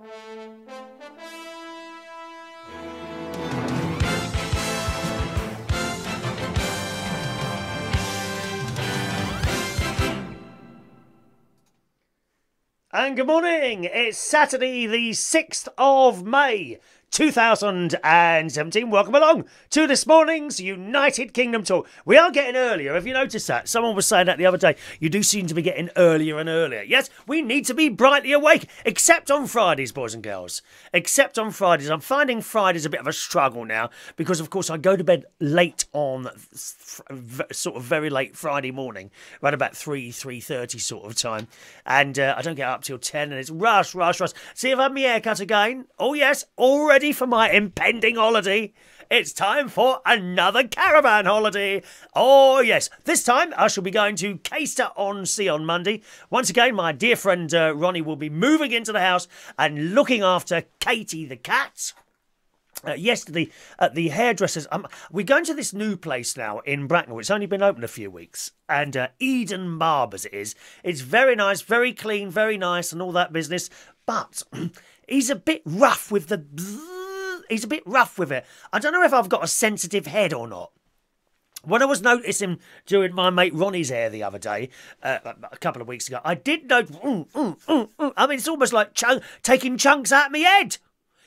And good morning. It's Saturday, the 6th of May, 2017. Welcome along to this morning's United Kingdom talk. We are getting earlier. Have you noticed that? Someone was saying that the other day. You do seem to be getting earlier and earlier. Yes, we need to be brightly awake, except on Fridays, boys and girls. Except on Fridays. I'm finding Fridays a bit of a struggle now because, of course, I go to bed late on sort of very late Friday morning, around about 3, 3.30 sort of time. And uh, I don't get up till 10 and it's rush, rush, rush. See if I've had my haircut again. Oh, yes, already for my impending holiday. It's time for another caravan holiday. Oh, yes. This time I shall be going to Caister on Sea on Monday. Once again, my dear friend uh, Ronnie will be moving into the house and looking after Katie the cat. Uh, yesterday at the hairdressers, um, we're going to this new place now in Bracknell. It's only been open a few weeks, and uh, Eden Barbers it is. It's very nice, very clean, very nice, and all that business. But he's a bit rough with the. He's a bit rough with it. I don't know if I've got a sensitive head or not. When I was noticing during my mate Ronnie's hair the other day, uh, a couple of weeks ago, I did notice. Mm, mm, mm, mm. I mean, it's almost like taking chunks out of my head.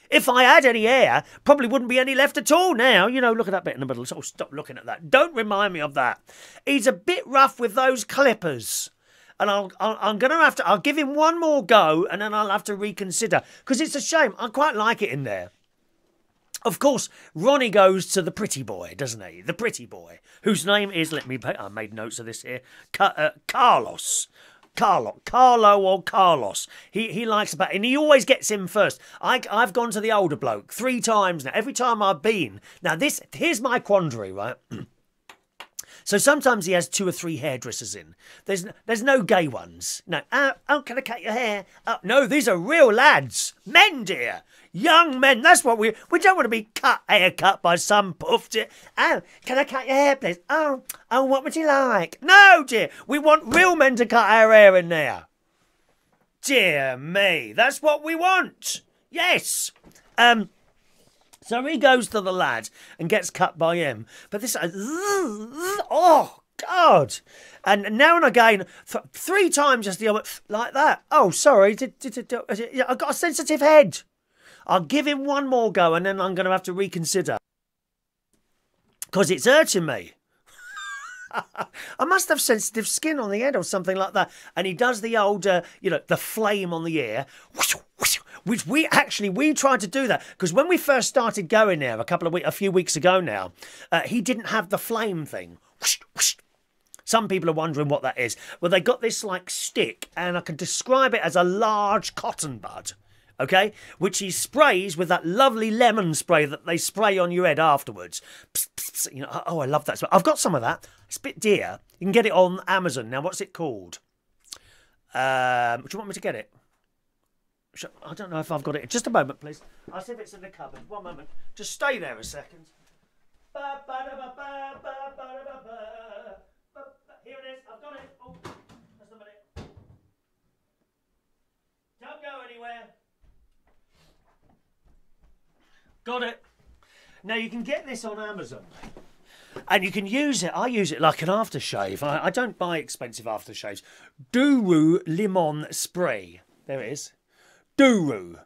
If I had any hair, probably wouldn't be any left at all now. You know, look at that bit in the middle. So stop looking at that. Don't remind me of that. He's a bit rough with those clippers. And I'll, i am going to have to, I'll give him one more go and then I'll have to reconsider. Because it's a shame. I quite like it in there. Of course, Ronnie goes to the pretty boy, doesn't he? The pretty boy, whose name is, let me, I made notes of this here, uh, Carlos. Carlo, Carlo or Carlos. He he likes about, and he always gets him first. I I've gone to the older bloke three times now. Every time I've been, now this here's my quandary, right? So sometimes he has two or three hairdressers in. There's there's no gay ones. No. Oh, oh can I cut your hair? Oh, no, these are real lads, men, dear. Young men, that's what we we don't want to be cut haircut by some puff. Dear. Oh, can I cut your hair, please? Oh, oh, what would you like? No, dear, we want real men to cut our hair in there. Dear me, that's what we want. Yes. Um. So he goes to the lad and gets cut by him. But this, uh, oh God! And now and again, th- three times just the like that. Oh, sorry, I've got a sensitive head. I'll give him one more go and then I'm going to have to reconsider. Because it's hurting me. I must have sensitive skin on the head or something like that. And he does the old, uh, you know, the flame on the ear, which we actually we tried to do that because when we first started going there a couple of weeks, a few weeks ago now, uh, he didn't have the flame thing. Some people are wondering what that is. Well, they got this like stick, and I can describe it as a large cotton bud okay? Which he sprays with that lovely lemon spray that they spray on your head afterwards. You know, oh, I love that. I've got some of that. It's a bit dear. You can get it on Amazon. Now, what's it called? Um, do you want me to get it? I don't know if I've got it. Just a moment, please. I'll see if it's in the cupboard. One moment. Just stay there a second. Here it is. I've got it. Oh, just a. Don't go anywhere. Got it. Now you can get this on Amazon. And you can use it. I use it like an aftershave. I, I don't buy expensive aftershaves. Duru Limon Spray. There it is. Duru.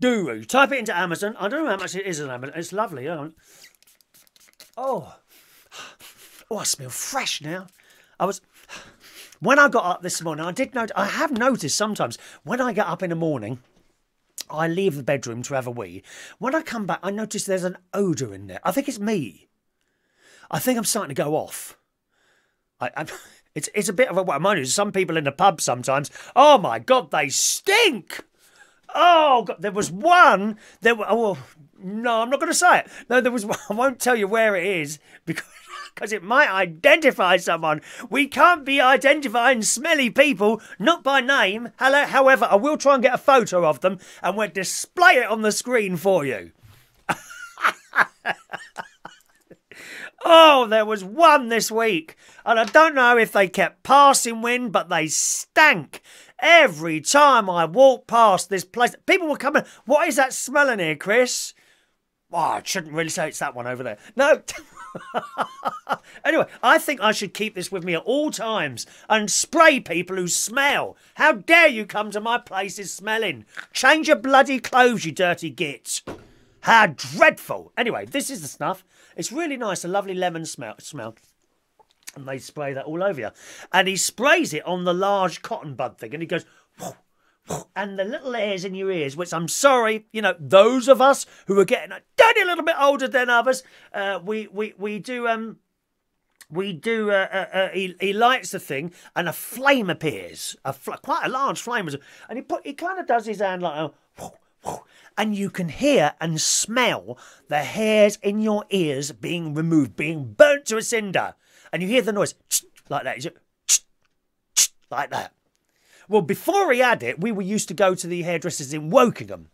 Duru. Type it into Amazon. I don't know how much it is on Amazon. It's lovely. Oh. Oh, I smell fresh now. I was. When I got up this morning, I did note. I have noticed sometimes when I get up in the morning, I leave the bedroom to have a wee. When I come back, I notice there's an odour in there. I think it's me. I think I'm starting to go off. I, I, it's it's a bit of a what mind you, some people in the pub sometimes. Oh my god, they stink. Oh god, there was one. There were. Oh no, I'm not going to say it. No, there was. I won't tell you where it is because because it might identify someone. We can't be identifying smelly people, not by name. Hello, However, I will try and get a photo of them and we'll display it on the screen for you. Oh, there was one this week, and I don't know if they kept passing wind, but they stank. Every time I walked past this place, people were coming. What is that smell in here, Chris? Oh, I shouldn't really say it's that one over there. No. anyway, I think I should keep this with me at all times and spray people who smell. How dare you come to my places smelling? Change your bloody clothes, you dirty git. How dreadful. Anyway, this is the snuff. It's really nice, a lovely lemon smell. smell. And they spray that all over you. And he sprays it on the large cotton bud thing and he goes, and the little hairs in your ears, which I'm sorry, you know, those of us who are getting a tiny little bit older than others, uh, we, we, we do, um, we do, uh, uh, uh, he, he lights the thing and a flame appears, a fl- quite a large flame, and he put, he kind of does his hand like, a, and you can hear and smell the hairs in your ears being removed, being burnt to a cinder, and you hear the noise like that, like that. Well, before he had it, we were used to go to the hairdressers in Wokingham.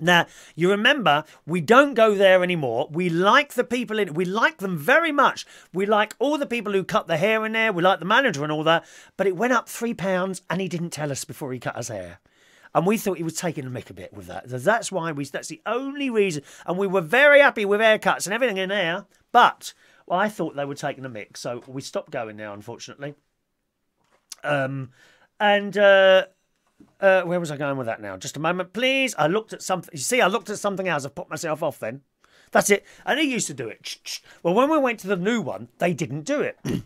Now, you remember, we don't go there anymore. We like the people in we like them very much. We like all the people who cut the hair in there. We like the manager and all that. But it went up three pounds and he didn't tell us before he cut his hair. And we thought he was taking a mick a bit with that. So that's why we that's the only reason. And we were very happy with haircuts and everything in there. But well, I thought they were taking a mick, so we stopped going now, unfortunately. Um and uh, uh, where was I going with that now? Just a moment, please. I looked at something. You see, I looked at something else. I've put myself off then. That's it. And he used to do it. Well, when we went to the new one, they didn't do it.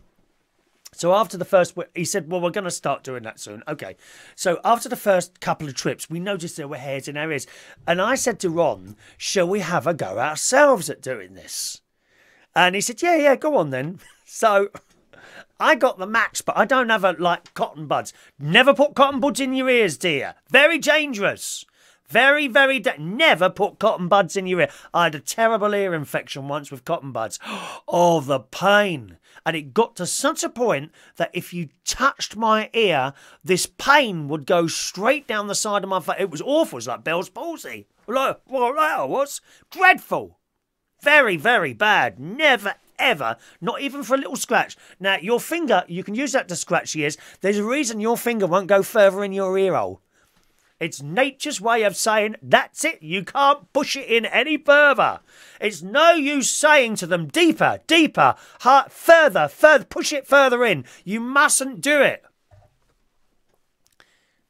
so after the first, he said, well, we're going to start doing that soon. Okay. So after the first couple of trips, we noticed there were hairs in our ears. And I said to Ron, shall we have a go ourselves at doing this? And he said, yeah, yeah, go on then. So I got the match, but I don't have a like cotton buds. Never put cotton buds in your ears, dear. Very dangerous. Very, very da- never put cotton buds in your ear. I had a terrible ear infection once with cotton buds. Oh, the pain. And it got to such a point that if you touched my ear, this pain would go straight down the side of my face. It was awful. It was like Bell's palsy. Like, what that was? Dreadful. Very, very bad. Never, ever, not even for a little scratch. Now, your finger, you can use that to scratch ears. There's a reason your finger won't go further in your ear hole. It's nature's way of saying, that's it, you can't push it in any further. It's no use saying to them, deeper, deeper, further, further, push it further in. You mustn't do it.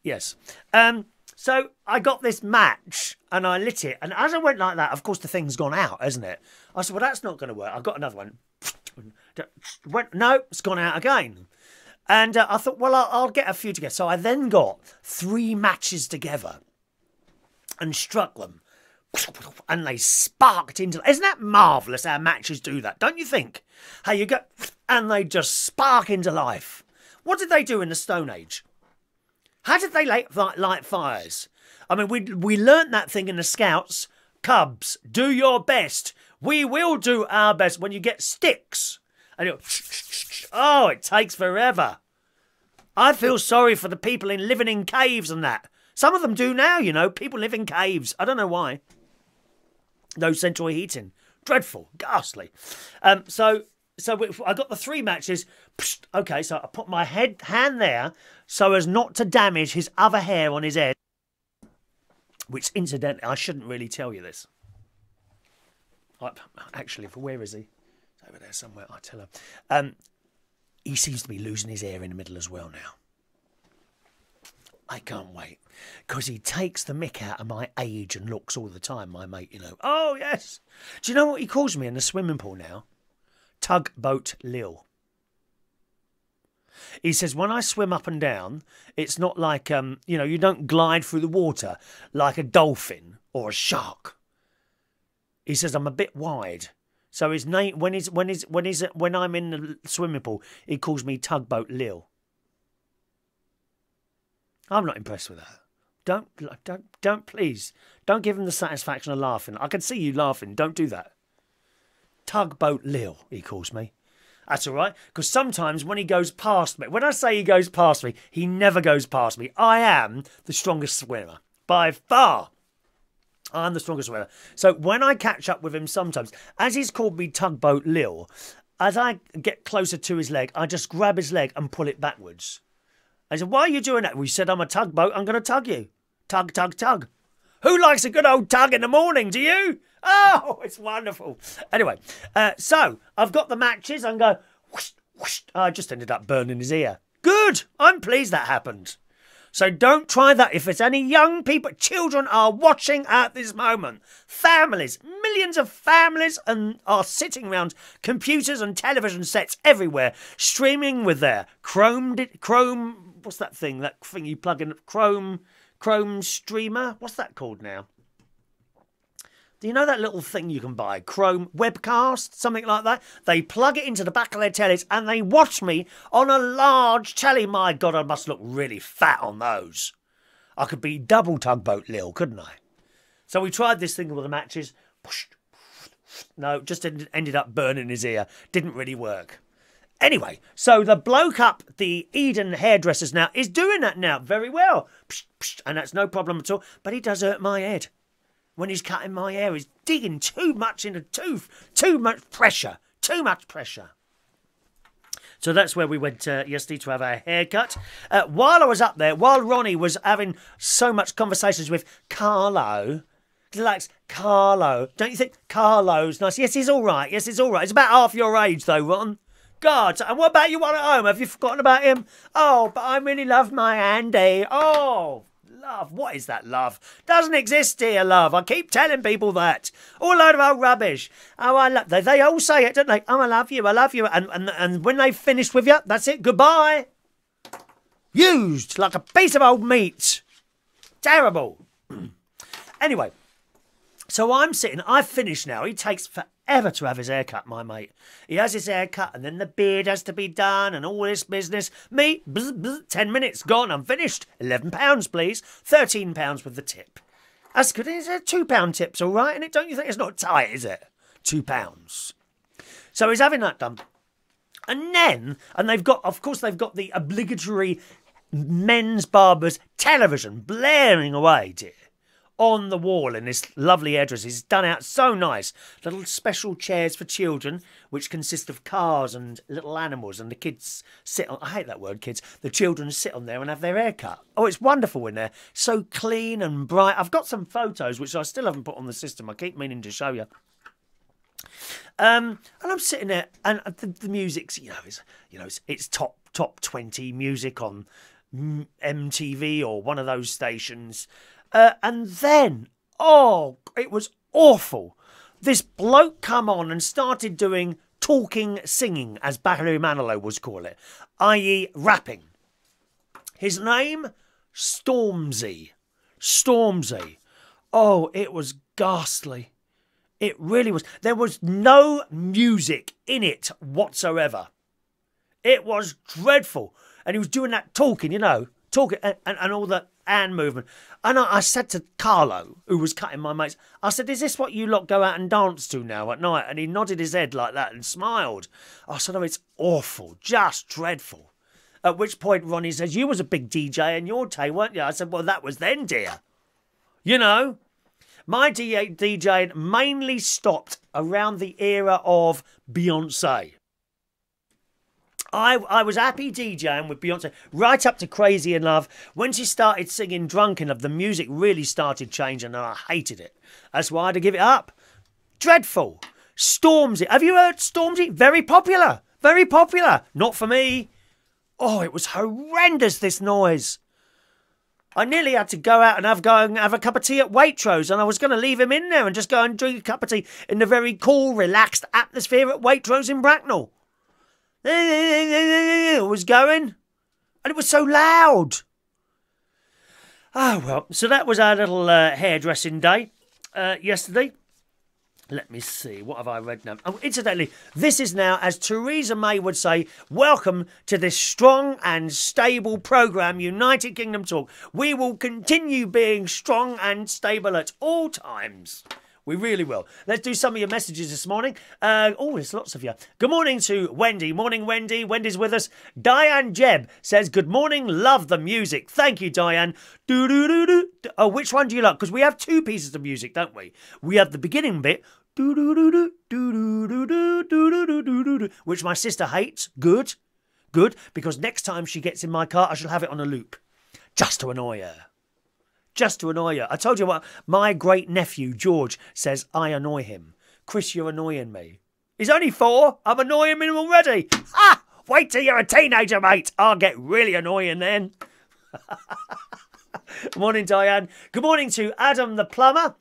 Yes. Um, so I got this match and I lit it. And as I went like that, of course, the thing's gone out, hasn't it? I said, well, that's not going to work. I've got another one. Went, no, it's gone out again. And uh, I thought, well, I'll, I'll get a few together. So I then got three matches together and struck them. And they sparked into. Isn't that marvellous how matches do that? Don't you think? How you go. And they just spark into life. What did they do in the Stone Age? How did they light, light fires? I mean, we, we learnt that thing in the Scouts. Cubs, do your best. We will do our best when you get sticks. And you oh, it takes forever. I feel sorry for the people in living in caves and that. Some of them do now, you know. People live in caves. I don't know why. No central heating. Dreadful, ghastly. Um, so, so I got the three matches. Okay, so I put my head hand there so as not to damage his other hair on his head. Which, incidentally, I shouldn't really tell you this. Actually, where is he? Over there somewhere. I tell her. Um, he seems to be losing his hair in the middle as well now. I can't wait because he takes the mick out of my age and looks all the time. My mate, you know. Oh yes. Do you know what he calls me in the swimming pool now? Tugboat Lil. He says when I swim up and down, it's not like um, you know, you don't glide through the water like a dolphin or a shark. He says I'm a bit wide. So his name when he's when he's when he's when I'm in the swimming pool, he calls me tugboat Lil. I'm not impressed with that. Don't don't don't please don't give him the satisfaction of laughing. I can see you laughing. Don't do that. Tugboat Lil, he calls me. That's all right, because sometimes when he goes past me, when I say he goes past me, he never goes past me. I am the strongest swimmer by far. I'm the strongest swimmer. So when I catch up with him sometimes, as he's called me Tugboat Lil, as I get closer to his leg, I just grab his leg and pull it backwards. I said, Why are you doing that? We said, I'm a tugboat, I'm going to tug you. Tug, tug, tug. Who likes a good old tug in the morning? Do you? Oh, it's wonderful. Anyway, uh, so I've got the matches and go, whoosh, whoosh. I just ended up burning his ear. Good. I'm pleased that happened. So don't try that if there's any young people, children are watching at this moment. Families, millions of families and are sitting around computers and television sets everywhere, streaming with their Chrome, Chrome, what's that thing? That thing you plug in, Chrome, Chrome streamer? What's that called now? Do you know that little thing you can buy? Chrome Webcast, something like that? They plug it into the back of their tellies and they watch me on a large telly. My God, I must look really fat on those. I could be double tugboat Lil, couldn't I? So we tried this thing with the matches. No, just ended up burning his ear. Didn't really work. Anyway, so the bloke up the Eden hairdressers now is doing that now very well. And that's no problem at all. But he does hurt my head when he's cutting my hair. He's digging too much in into tooth, too much pressure. Too much pressure. So that's where we went uh, yesterday to have our haircut. Uh, while I was up there, while Ronnie was having so much conversations with Carlo, he likes Carlo. Don't you think Carlo's nice? Yes, he's all right. Yes, he's all right. He's about half your age, though, Ron. God, and what about you one at home? Have you forgotten about him? Oh, but I really love my Andy. Oh, love. What is that love? Doesn't exist here, love. I keep telling people that. All load of old rubbish. Oh, I love. They, they all say it, don't they? Oh, I love you. I love you. And and and when they've finished with you, that's it. Goodbye. Used like a piece of old meat. Terrible. anyway, so I'm sitting. I've finished now. He takes forever to have his hair cut, my mate. He has his hair cut, and then the beard has to be done, and all this business. Me, bzz, bzz, ten minutes gone. I'm finished. Eleven pounds, please. Thirteen pounds with the tip. That's good. It's a two pound tip's all right, and it don't you think it's not tight, is it? Two pounds. So he's having that done, and then, and they've got, of course, they've got the obligatory men's barbers television blaring away, dear on the wall in this lovely address. It's done out so nice. Little special chairs for children, which consist of cars and little animals, and the kids sit on. I hate that word, kids. The children sit on there and have their hair cut. Oh, it's wonderful in there. So clean and bright. I've got some photos which I still haven't put on the system. I keep meaning to show you. Um, and I'm sitting there, and the, the music's you know, it's you know, it's, it's top top twenty music on MTV or one of those stations. Uh, and then, oh, it was awful. This bloke come on and started doing talking singing, as Barry Manilow was call it, i.e. rapping. His name, Stormzy. Stormzy. Oh, it was ghastly. It really was. There was no music in it whatsoever. It was dreadful. And he was doing that talking, you know, talking and, and, and all the hand movement. And I, I, said to Carlo, who was cutting my mates, I said, Is this what you lot go out and dance to now at night? And he nodded his head like that and smiled. I said, Oh, it's awful, just dreadful. At which point Ronnie says, You was a big DJ in your day, weren't you? I said, Well, that was then, dear. You know, my DJing mainly stopped around the era of Beyonce. I, I was happy DJing with Beyonce right up to Crazy in Love. When she started singing Drunk in Love, the music really started changing and I hated it. That's why I had to give it up. Dreadful. Stormzy. Have you heard Stormzy? Very popular. Very popular. Not for me. Oh, it was horrendous, this noise. I nearly had to go out and have go and have a cup of tea at Waitrose, and I was going to leave him in there and just go and drink a cup of tea in the very cool, relaxed atmosphere at Waitrose in Bracknell. It was going, and it was so loud. Oh, well, so that was our little uh, hairdressing day uh, yesterday. Let me see, what have I read now? Oh, incidentally, this is now, as Theresa May would say, welcome to this strong and stable programme, United Kingdom Talk. We will continue being strong and stable at all times. We really will. Let's do some of your messages this morning. Uh, oh, there's lots of you. Good morning to Wendy. Morning, Wendy. Wendy's with us. Diane Jeb says, Good morning. Love the music. Thank you, Diane. Do, do, do, do. Oh, which one do you like? Because we have two pieces of music, don't we? We have the beginning bit, Do do do do do do do do do do do do. which my sister hates. Good. Good. Because next time she gets in my car, I shall have it on a loop just to annoy her just to annoy you. I told you what, my great nephew, George, says I annoy him. Chris, you're annoying me. He's only four. I'm annoying him already. Ah! Wait till you're a teenager, mate. I'll get really annoying then. Good morning, Diane. Good morning to Adam the plumber.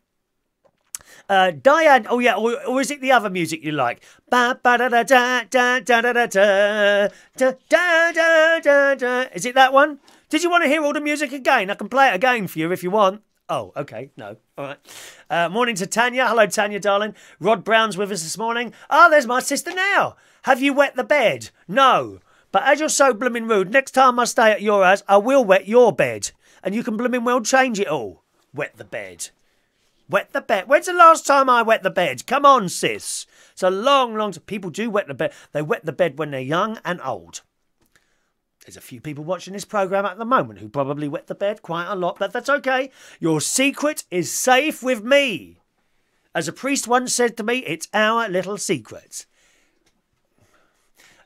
Uh, Diane, oh yeah, or, or, is it the other music you like? Ba ba da da da da da da da da da da da da. Is it that one? Did you want to hear all the music again? I can play it again for you if you want. Oh, okay. No. All right. Uh, morning to Tanya. Hello, Tanya, darling. Rod Brown's with us this morning. Ah, oh, there's my sister now. Have you wet the bed? No. But as you're so blooming rude, next time I stay at your house, I will wet your bed. And you can blooming well change it all. Wet the bed. Wet the bed. When's the last time I wet the bed? Come on, sis. It's a long, long time. People do wet the bed. They wet the bed when they're young and old. There's a few people watching this programme at the moment who probably wet the bed quite a lot, but that's okay. Your secret is safe with me. As a priest once said to me, it's our little secret.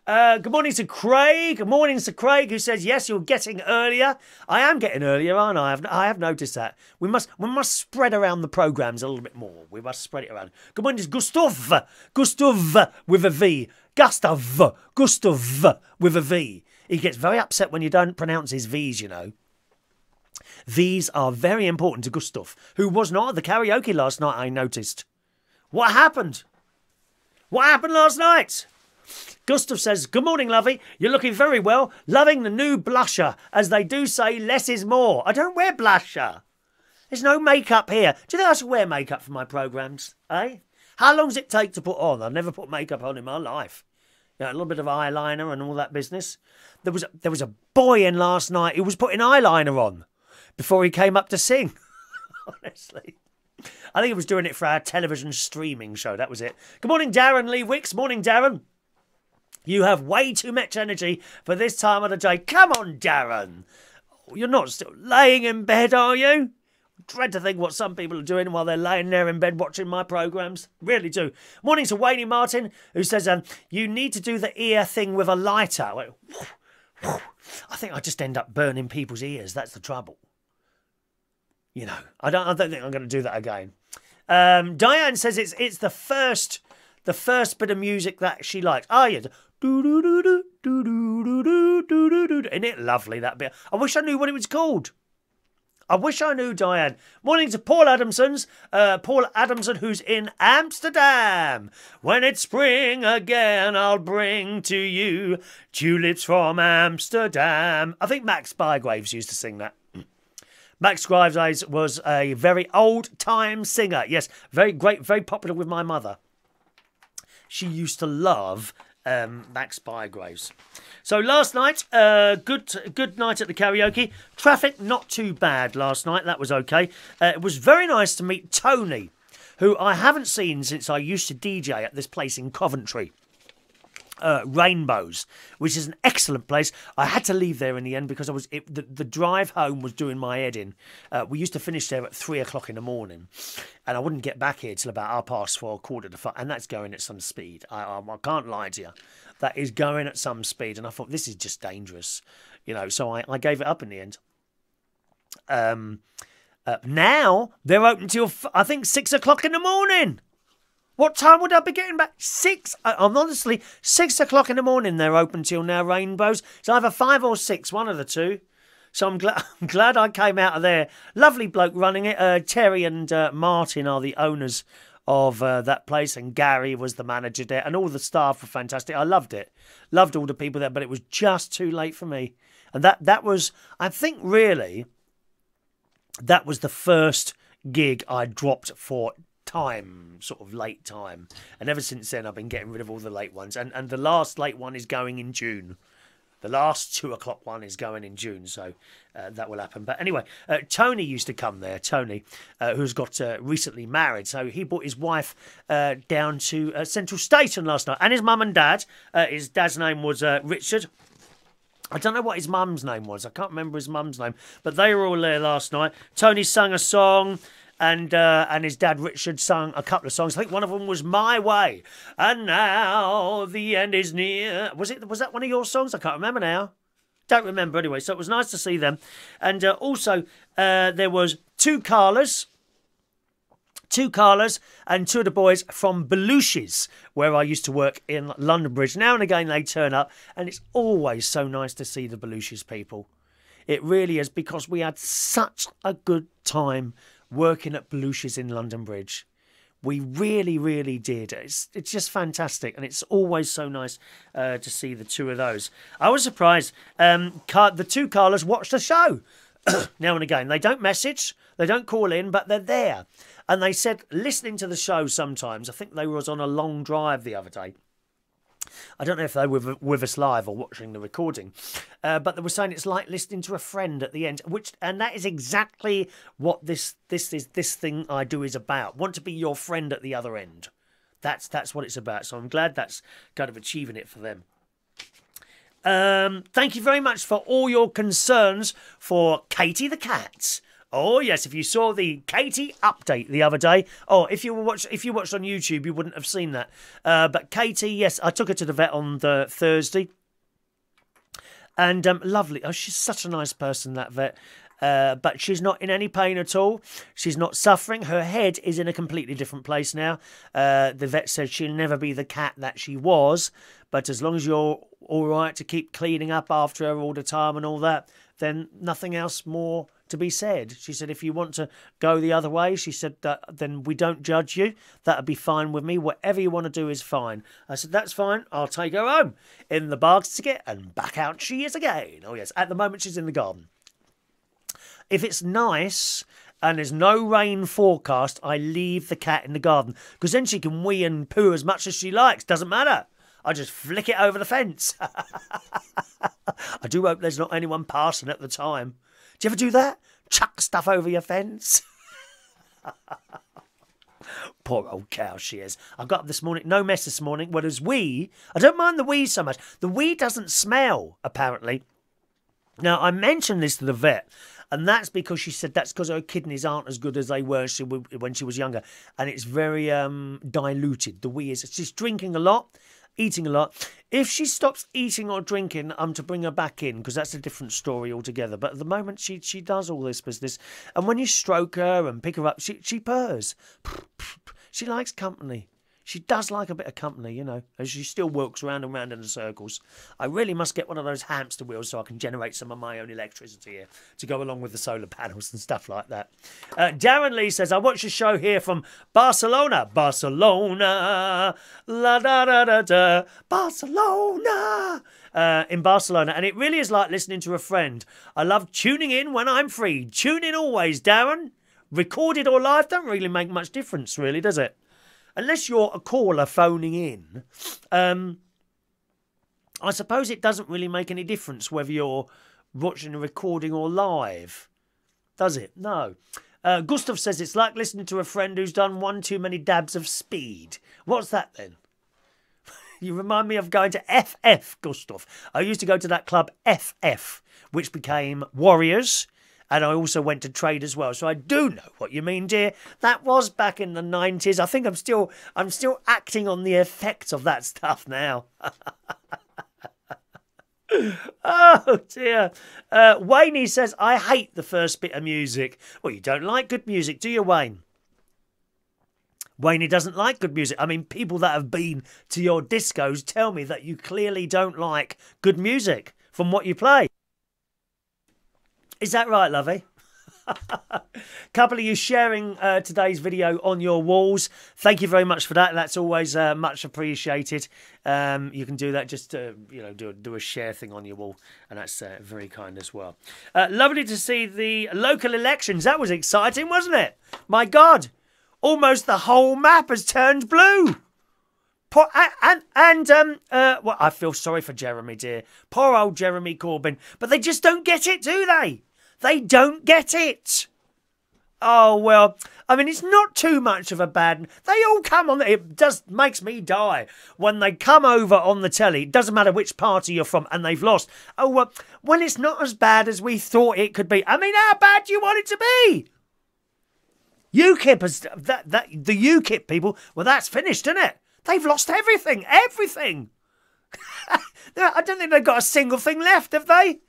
Uh, good morning to Craig. Good morning to Craig, who says, "Yes, you're getting earlier. I am getting earlier, aren't I? I've, I have noticed that. We must we must spread around the programs a little bit more. We must spread it around. Good morning to Gustav. Gustav with a V. Gustav. Gustav with a V. He gets very upset when you don't pronounce his V's, you know. V's are very important to Gustav, who was not at the karaoke last night, I noticed. What happened? What happened last night? Gustav says, Good morning, lovey. You're looking very well. Loving the new blusher. As they do say, less is more. I don't wear blusher. There's no makeup here. Do you think I should wear makeup for my programmes? Eh? How long does it take to put on? I've never put makeup on in my life. Know, a little bit of eyeliner and all that business. There was there was a boy in last night who was putting eyeliner on before he came up to sing. Honestly. I think he was doing it for our television streaming show. That was it. Good morning, Darren Lee Wicks. Morning, Darren. You have way too much energy for this time of the day. Come on, Darren. You're not still laying in bed, are you? Dread to think what some people are doing while they're laying there in bed watching my programmes. Really do. Morning to Wayne Martin, who says, um, You need to do the ear thing with a lighter. I think I just end up burning people's ears. That's the trouble. You know, I don't, I don't think I'm going to do that again. Um, Diane says it's it's the first the first bit of music that she likes. Oh yeah. Isn't it lovely that bit? I wish I knew what it was called. I wish I knew Diane. Morning to Paul Adamson's. Uh, Paul Adamson, who's in Amsterdam. When it's spring again, I'll bring to you tulips from Amsterdam. I think Max Bygraves used to sing that. Max Bygraves was a very old time singer. Yes, very great, very popular with my mother. She used to love um, Max Bygraves. So last night, uh, good good night at the karaoke. Traffic not too bad last night. That was okay. Uh, it was very nice to meet Tony, who I haven't seen since I used to DJ at this place in Coventry uh, Rainbows, which is an excellent place. I had to leave there in the end because I was it, the, the drive home was doing my head in. Uh, we used to finish there at three o'clock in the morning, and I wouldn't get back here till about half past four, quarter to five, and that's going at some speed. I, I, I can't lie to you, that is going at some speed, and I thought this is just dangerous, you know. So I, I gave it up in the end. Um, uh, now they're open till I think six o'clock in the morning. What time would I be getting back? Six. I'm honestly six o'clock in the morning. They're open till now. Rainbows. It's either five or six. One of the two. So I'm glad. I'm glad I came out of there. Lovely bloke running it. Uh, Terry and uh, Martin are the owners of uh, that place, and Gary was the manager there, and all the staff were fantastic. I loved it. Loved all the people there, but it was just too late for me. And that that was, I think, really, that was the first gig I dropped for time, sort of late time. And ever since then, I've been getting rid of all the late ones. And and the last late one is going in June. The last two o'clock one is going in June, so uh, that will happen. But anyway, uh, Tony used to come there. Tony, uh, who's got uh, recently married, so he brought his wife uh, down to uh, Central Station last night, and his mum and dad. his dad's name was Richard. I don't know what his mum's name was. I can't remember his mum's name, but they were all there last night. Tony sung a song and uh, and his dad Richard sung a couple of songs. I think one of them was "My Way," and now the end is near. Was it? Was that one of your songs? I can't remember now. Don't remember anyway. So it was nice to see them, and uh, also uh, there was two Carlas. Two Carlas and two of the boys from Belushi's, where I used to work in London Bridge. Now and again they turn up, and it's always so nice to see the Belushi's people. It really is because we had such a good time working at Belushi's in London Bridge. We really, really did. It's it's just fantastic, and it's always so nice uh, to see the two of those. I was surprised. Um, the two Carlas watch the show now and again. They don't message, they don't call in, but they're there. And they said listening to the show sometimes. I think they was on a long drive the other day I don't know if they were with us live or watching the recording, uh, but they were saying it's like listening to a friend at the end, which and that is exactly what this this is this thing I do is about. Want to be your friend at the other end. That's that's what it's about. So I'm glad that's kind of achieving it for them. Um, thank you very much for all your concerns for Katie the cat. Oh yes, if you saw the Katie update the other day. Oh, if you watch if you watched on YouTube, you wouldn't have seen that. Uh, but Katie, yes, I took her to the vet on the Thursday, and um, lovely. Oh, she's such a nice person, that vet. Uh, but she's not in any pain at all. She's not suffering. Her head is in a completely different place now. Uh, the vet said she'll never be the cat that she was, but as long as you're all right to keep cleaning up after her all the time and all that, then nothing else more to be said. She said, if you want to go the other way, she said, that, then we don't judge you. That'd be fine with me. Whatever you want to do is fine. I said, that's fine. I'll take her home in the basket and back out she is again. Oh, yes. At the moment, she's in the garden. If it's nice and there's no rain forecast, I leave the cat in the garden because then she can wee and poo as much as she likes. Doesn't matter. I just flick it over the fence. I do hope there's not anyone passing at the time. Do you ever do that? Chuck stuff over your fence? Poor old cow she is. I got up this morning, no mess this morning. Whereas we, I don't mind the wee so much. The wee doesn't smell, apparently. Now, I mentioned this to the vet, and that's because she said that's because her kidneys aren't as good as they were when she was younger, and it's very um, diluted. The wee is she's drinking a lot, eating a lot. If she stops eating or drinking, I'm to bring her back in because that's a different story altogether. But at the moment, she she does all this business, and when you stroke her and pick her up, she she purrs. She likes company. She does like a bit of company, you know, as she still walks around and round in the circles. I really must get one of those hamster wheels so I can generate some of my own electricity here to go along with the solar panels and stuff like that. Uh, Darren Lee says, I watch a show here from Barcelona. Barcelona. La da da da da. Barcelona. Uh, in Barcelona, and it really is like listening to a friend. I love tuning in when I'm free. Tune in always, Darren. Recorded or live don't really make much difference, really, does it? Unless you're a caller phoning in, um, I suppose it doesn't really make any difference whether you're watching a recording or live, does it? No. Uh, Gustav says it's like listening to a friend who's done one too many dabs of speed. What's that then? you remind me of going to FF, Gustav. I used to go to that club FF, which became Warriors and I also went to trade as well. So I do know what you mean, dear. That was back in the nineties. I think I'm still I'm still acting on the effects of that stuff now. oh dear. Uh, Wayne says, I hate the first bit of music. Well, you don't like good music, do you, Wayne? Wayne doesn't like good music. I mean, people that have been to your discos tell me that you clearly don't like good music from what you play. Is that right, lovey? couple of you sharing uh, today's video on your walls. Thank you very much for that. That's always uh, much appreciated. Um, you can do that just to you know do, do a share thing on your wall, and that's uh, very kind as well. Uh, lovely to see the local elections. That was exciting, wasn't it? My God, almost the whole map has turned blue. Poor, and and um uh well, I feel sorry for Jeremy, dear. Poor old Jeremy Corbyn. But they just don't get it, do they? They don't get it. Oh well, I mean, it's not too much of a bad. They all come on. It just makes me die when they come over on the telly. It doesn't matter which party you're from, and they've lost. Oh well, well, it's not as bad as we thought it could be. I mean, how bad do you want it to be? UKIP has that that the UKIP people. Well, that's finished, isn't it? They've lost everything, everything. I don't think they've got a single thing left, have they?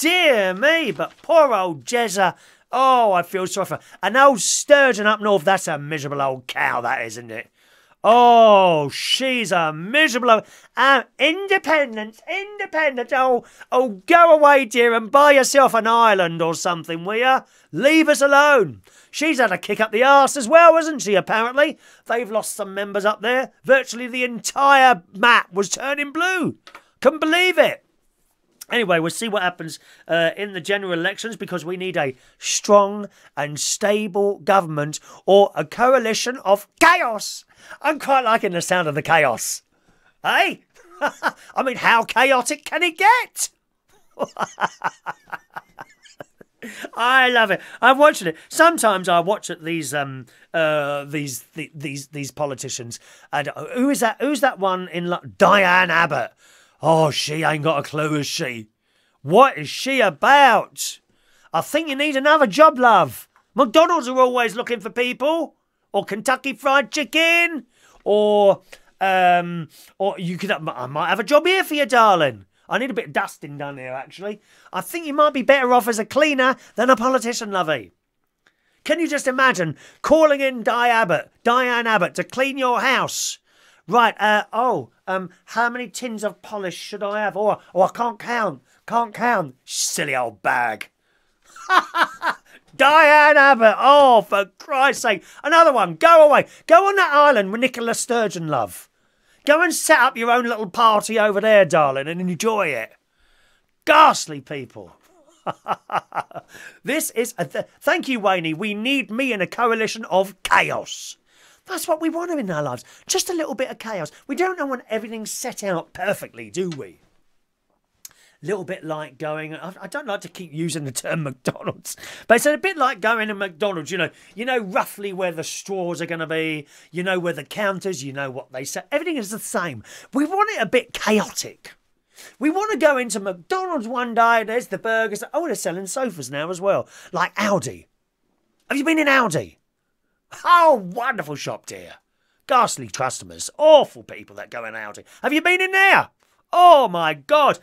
Dear me, but poor old Jezza. Oh, I feel sorry for an old sturgeon up north. That's a miserable old cow, that isn't it? Oh, she's a miserable old uh, independence, independence. Oh, oh, go away, dear, and buy yourself an island or something, will you? Leave us alone. She's had a kick up the arse as well, hasn't she, apparently? They've lost some members up there. Virtually the entire map was turning blue. Couldn't believe it. Anyway, we'll see what happens uh, in the general elections because we need a strong and stable government or a coalition of chaos. I'm quite liking the sound of the chaos. Hey? I mean, how chaotic can it get? I love it. I'm watching it. Sometimes I watch it, these um uh these the, these these politicians and uh, who is that? Who's that one in Diane Abbott? Oh, she ain't got a clue, is she? What is she about? I think you need another job, love. McDonald's are always looking for people, or Kentucky Fried Chicken, or um, or you could. I might have a job here for you, darling. I need a bit of dusting done here, actually. I think you might be better off as a cleaner than a politician, lovey. Can you just imagine calling in Di Abbott, Diane Abbott, to clean your house? Right, uh, oh, um, how many tins of polish should I have? Oh, oh, I can't count, can't count. Silly old bag. Diane Abbott, oh, for Christ's sake. Another one, go away. Go on that island with Nicola Sturgeon, love. Go and set up your own little party over there, darling, and enjoy it. Ghastly people. this is th- thank you, Wayne. We need me in a coalition of chaos. That's what we want in our lives. Just a little bit of chaos. We don't want everything set out perfectly, do we? A little bit like going. I don't like to keep using the term McDonald's, but it's a bit like going to McDonald's. You know, you know roughly where the straws are going to be. You know where the counters. You know what they say. Everything is the same. We want it a bit chaotic. We want to go into McDonald's one day. There's the burgers. Oh, they're selling sofas now as well, like Aldi. Have you been in Aldi? Oh, wonderful shop, dear. Ghastly customers, awful people that go in Aldi. Have you been in there? Oh my God!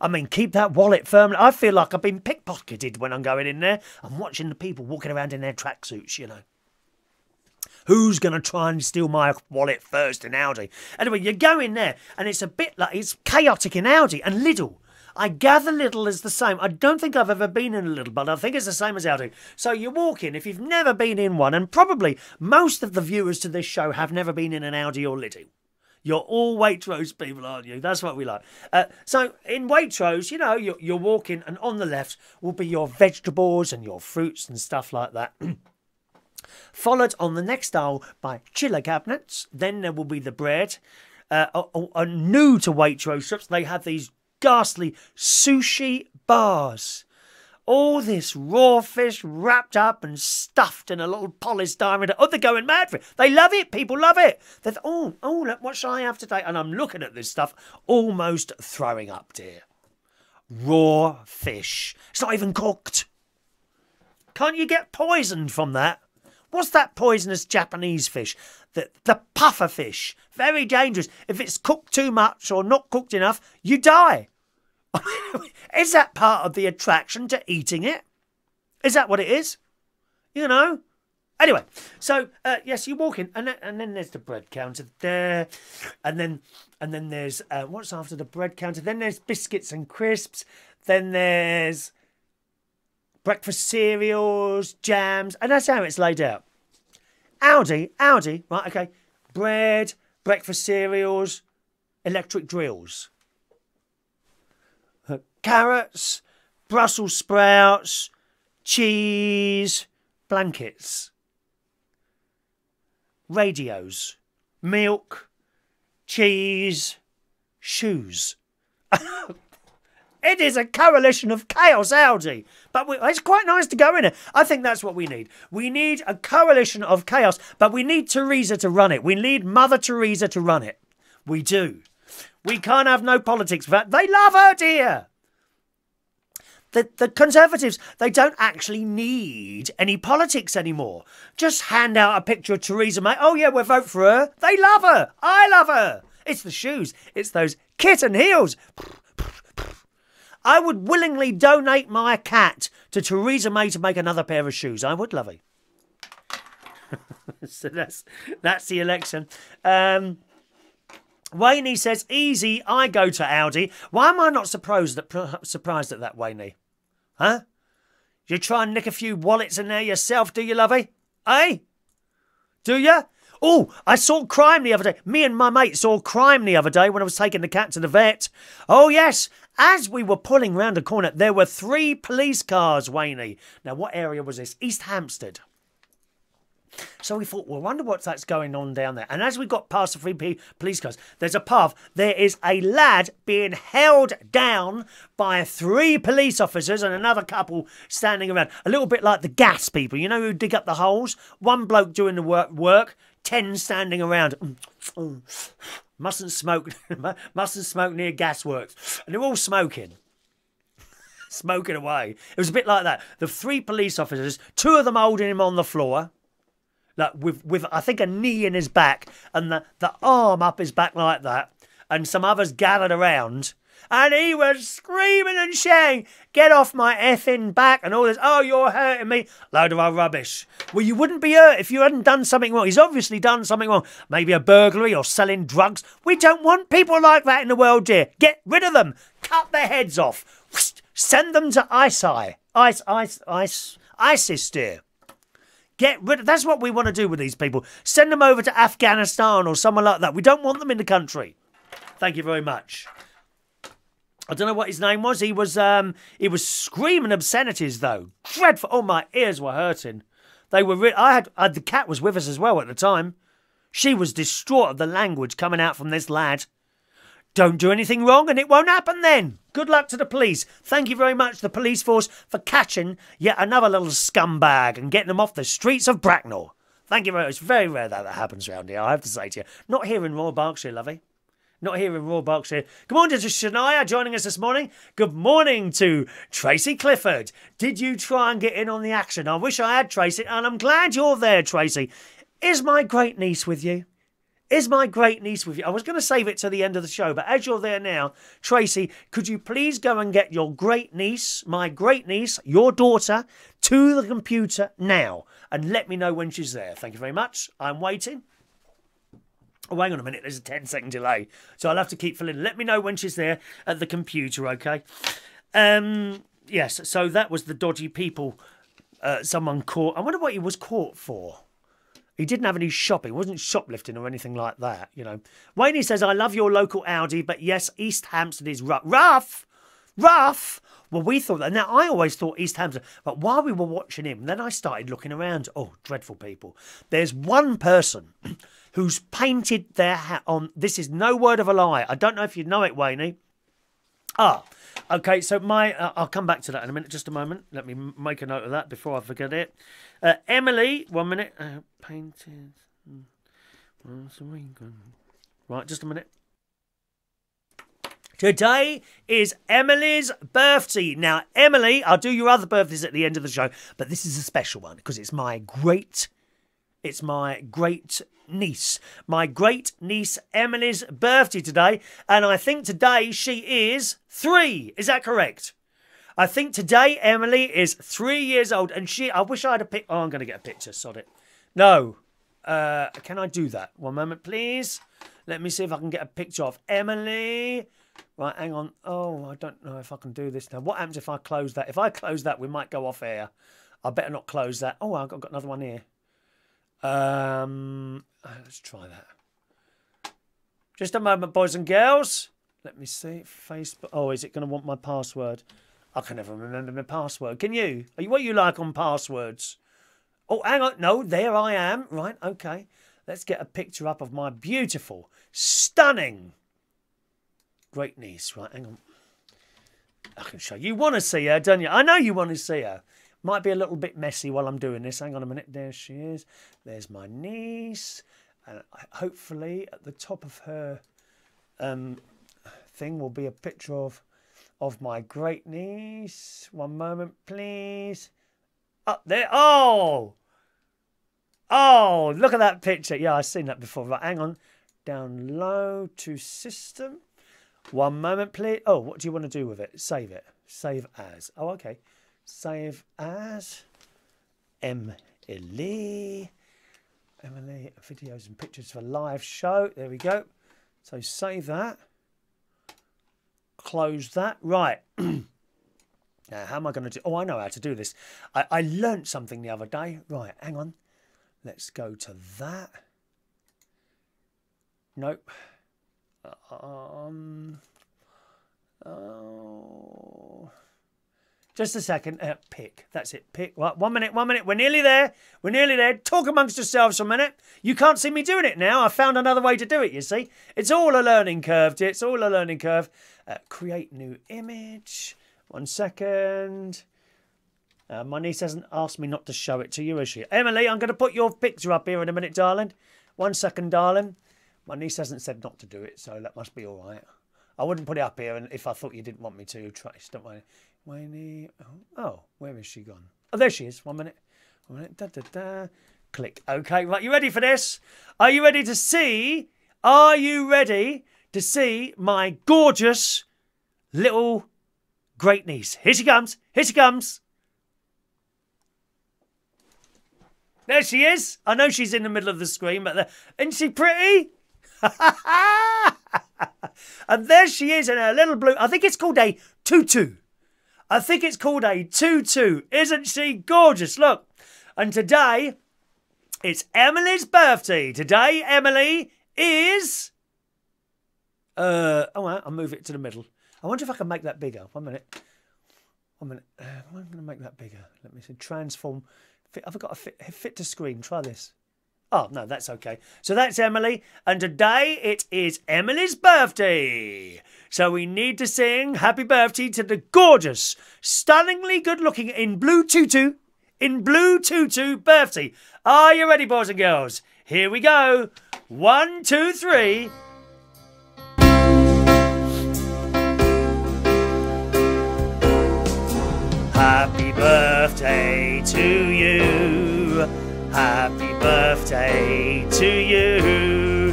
I mean, keep that wallet firmly. I feel like I've been pickpocketed when I'm going in there. I'm watching the people walking around in their tracksuits, you know. Who's going to try and steal my wallet first in Aldi? Anyway, you go in there, and it's a bit like it's chaotic in Aldi and Lidl. I gather Lidl is the same. I don't think I've ever been in a Lidl, but I think it's the same as Aldi. So you walk in, if you've never been in one, and probably most of the viewers to this show have never been in an Aldi or Lidl. You're all Waitrose people, aren't you? That's what we like. Uh, so in Waitrose, you know, you're, you're walking, and on the left will be your vegetables and your fruits and stuff like that. Followed on the next aisle by chiller cabinets. Then there will be the bread. Uh, a, a new to Waitrose shops, they have these ghastly sushi bars all this raw fish wrapped up and stuffed in a little polystyrene. Oh, they're going mad for it. They love it. People love it. They're, oh, oh, look, what shall I have today? And I'm looking at this stuff, almost throwing up, dear. Raw fish. It's not even cooked. Can't you get poisoned from that? What's that poisonous Japanese fish? The, the puffer fish. Very dangerous. If it's cooked too much or not cooked enough, you die. is that part of the attraction to eating it? Is that what it is? You know? Anyway, so uh, yes, you walk in, and then, and then there's the bread counter there, and then and then there's uh, what's after the bread counter. Then there's biscuits and crisps. Then there's breakfast cereals, jams, and that's how it's laid out. Aldi, Aldi, right? Okay, bread, breakfast cereals, electric drills uh, carrots, Brussels sprouts, cheese, blankets, radios, milk, cheese, shoes. it is a coalition of chaos, Aldi. But we, it's quite nice to go in it. I think that's what we need. We need a coalition of chaos, but we need Theresa to run it. We need Mother Teresa to run it. We do. We can't have no politics. But they love her, dear. The, the Conservatives, they don't actually need any politics anymore. Just hand out a picture of Theresa May. Oh, yeah, we'll vote for her. They love her. I love her. It's the shoes. It's those kitten heels. I would willingly donate my cat to Theresa May to make another pair of shoes. I would, Lovey. so that's that's the election. Um, Wayne says, "Easy, I go to Audi." Why am I not surprised that surprised at that, Wayne? Huh? You try and nick a few wallets in there yourself, do you, lovey? Eh? Do you? Oh, I saw crime the other day. Me and my mate saw crime the other day when I was taking the cat to the vet. Oh, yes. As we were pulling round a corner, there were three police cars, Wayne. Now, what area was this? Easthampstead. So we thought, well, wonder what's that's going on down there. And as we got past the three police cars, there's a path. There is a lad being held down by three police officers and another couple standing around. A little bit like the gas people, you know, who dig up the holes. One bloke doing the work, work ten standing around. Mustn't smoke. mustn't smoke near gasworks, and they're all smoking smoking away. It was a bit like that. The three police officers, two of them holding him on the floor, like with with I think a knee in his back and the, the arm up his back like that, and some others gathered around. And he was screaming and shouting, Get off my effing back and all this. Oh, you're hurting me. Load of rubbish. Well, you wouldn't be hurt if you hadn't done something wrong. He's obviously done something wrong. Maybe a burglary or selling drugs. We don't want people like that in the world, dear. Get rid of them. Cut their heads off. Send them to ISI. Ice, ice, ice, ISIS, dear. Get rid of. That's what we want to do with these people. Send them over to Afghanistan or somewhere like that. We don't want them in the country. Thank you very much. I don't know what his name was. He was um he was screaming obscenities though. Dreadful. Oh, my ears were hurting. They were. Re- I had uh, the cat was with us as well at the time. She was distraught at the language coming out from this lad. Don't do anything wrong and it won't happen then. Good luck to the police. Thank you very much, the police force, for catching yet another little scumbag and getting them off the streets of Bracknell. Thank you very much. It's very rare that that happens around here, I have to say to you. Not here in Royal Berkshire, lovey. Not here in Royal Berkshire. Good morning to Shania joining us this morning. Good morning to Tracy Clifford. Did you try and get in on the action? I wish I had, Tracy, and I'm glad you're there, Tracy. Is my great niece with you? Is my great niece with you? I was going to save it to the end of the show, but as you're there now, Tracy, could you please go and get your great niece, my great niece, your daughter, to the computer now and let me know when she's there? Thank you very much. I'm waiting. Oh, hang on a minute. There's a 10 second delay. So I'll have to keep filling. Let me know when she's there at the computer, okay? Um, yes, so that was the dodgy people uh, someone caught. I wonder what he was caught for. He didn't have any shopping. He wasn't shoplifting or anything like that, you know. Wayne says, I love your local Audi, but yes, Easthampstead is rough. Rough? Rough? Well, we thought that. Now, I always thought Easthampstead, but while we were watching him, then I started looking around. Oh, dreadful people. There's one person who's painted their hat on. This is no word of a lie. I don't know if you know it, Wayne. Ah, okay. So my, uh, I'll come back to that in a minute. Just a moment. Let me make a note of that before I forget it. Uh, Emily, one minute. Uh, painted. Hmm. Right, just a minute. Today is Emily's birthday. Now, Emily, I'll do your other birthdays at the end of the show, but this is a special one because it's my great, it's my great niece, my great niece Emily's birthday today, and I think today she is three. Is that correct? I think today Emily is three years old, and she. I wish I had a pic. Oh, I'm going to get a picture. Sod it. No. Uh, can I do that? One moment, please. Let me see if I can get a picture of Emily. Right, hang on. Oh, I don't know if I can do this now. What happens if I close that? If I close that, we might go off air. I better not close that. Oh, I've got, got another one here. Um, uh, let's try that. Just a moment, boys and girls. Let me see. Facebook. Oh, is it going to want my password? I can never remember my password. Can you? Are you what you like on passwords? Oh, hang on. No, there I am. Right, okay. Let's get a picture up of my beautiful, stunning great niece. Right, hang on. I can show you. You want to see her, don't you? I know you want to see her. Might be a little bit messy while I'm doing this. Hang on a minute. There she is. There's my niece. And hopefully at the top of her um, thing will be a picture of of my great niece. One moment, please. Up there. Oh! Oh, look at that picture. Yeah, I've seen that before. Right, hang on. Down low to system. One moment, please. Oh, what do you want to do with it? Save it. Save as. Oh, okay. Save as. Emily. Emily, videos and pictures for live show. There we go. So save that. Close that. Right. now, how am I going to do? Oh, I know how to do this. I, I learnt something the other day. Right, hang on. Let's go to that. Nope. Um. Oh. Just a second. Uh, pick. That's it. Pick. Right, one minute. One minute. We're nearly there. We're nearly there. Talk amongst yourselves for a minute. You can't see me doing it now. I found another way to do it. You see, it's all a learning curve. It's all a learning curve. Uh, create new image. One second. Uh, my niece hasn't asked me not to show it to you, has she? Emily, I'm going to put your picture up here in a minute, darling. One second, darling. My niece hasn't said not to do it, so that must be all right. I wouldn't put it up here if I thought you didn't want me to, Trace. Don't worry. Wayne, oh, oh, where is she gone? Oh, there she is. One minute. One minute. Da, da, da. Click. Okay, right. You ready for this? Are you ready to see? Are you ready to see my gorgeous little great niece? Here she comes. Here she comes. There she is. I know she's in the middle of the screen, but isn't she pretty? and there she is in her little blue. I think it's called a tutu. I think it's called a tutu. Isn't she gorgeous? Look. And today, it's Emily's birthday. Today, Emily is. Uh, oh, I'll move it to the middle. I wonder if I can make that bigger. One minute. One minute. Uh, I'm going to make that bigger. Let me see. Transform. Fit, I've got a fit, fit to screen. Try this. Oh, no, that's okay. So that's Emily, and today it is Emily's birthday. So we need to sing happy birthday to the gorgeous, stunningly good looking in blue tutu, in blue tutu birthday. Are you ready, boys and girls? Here we go. One, two, three. Happy birthday to you. Happy to you.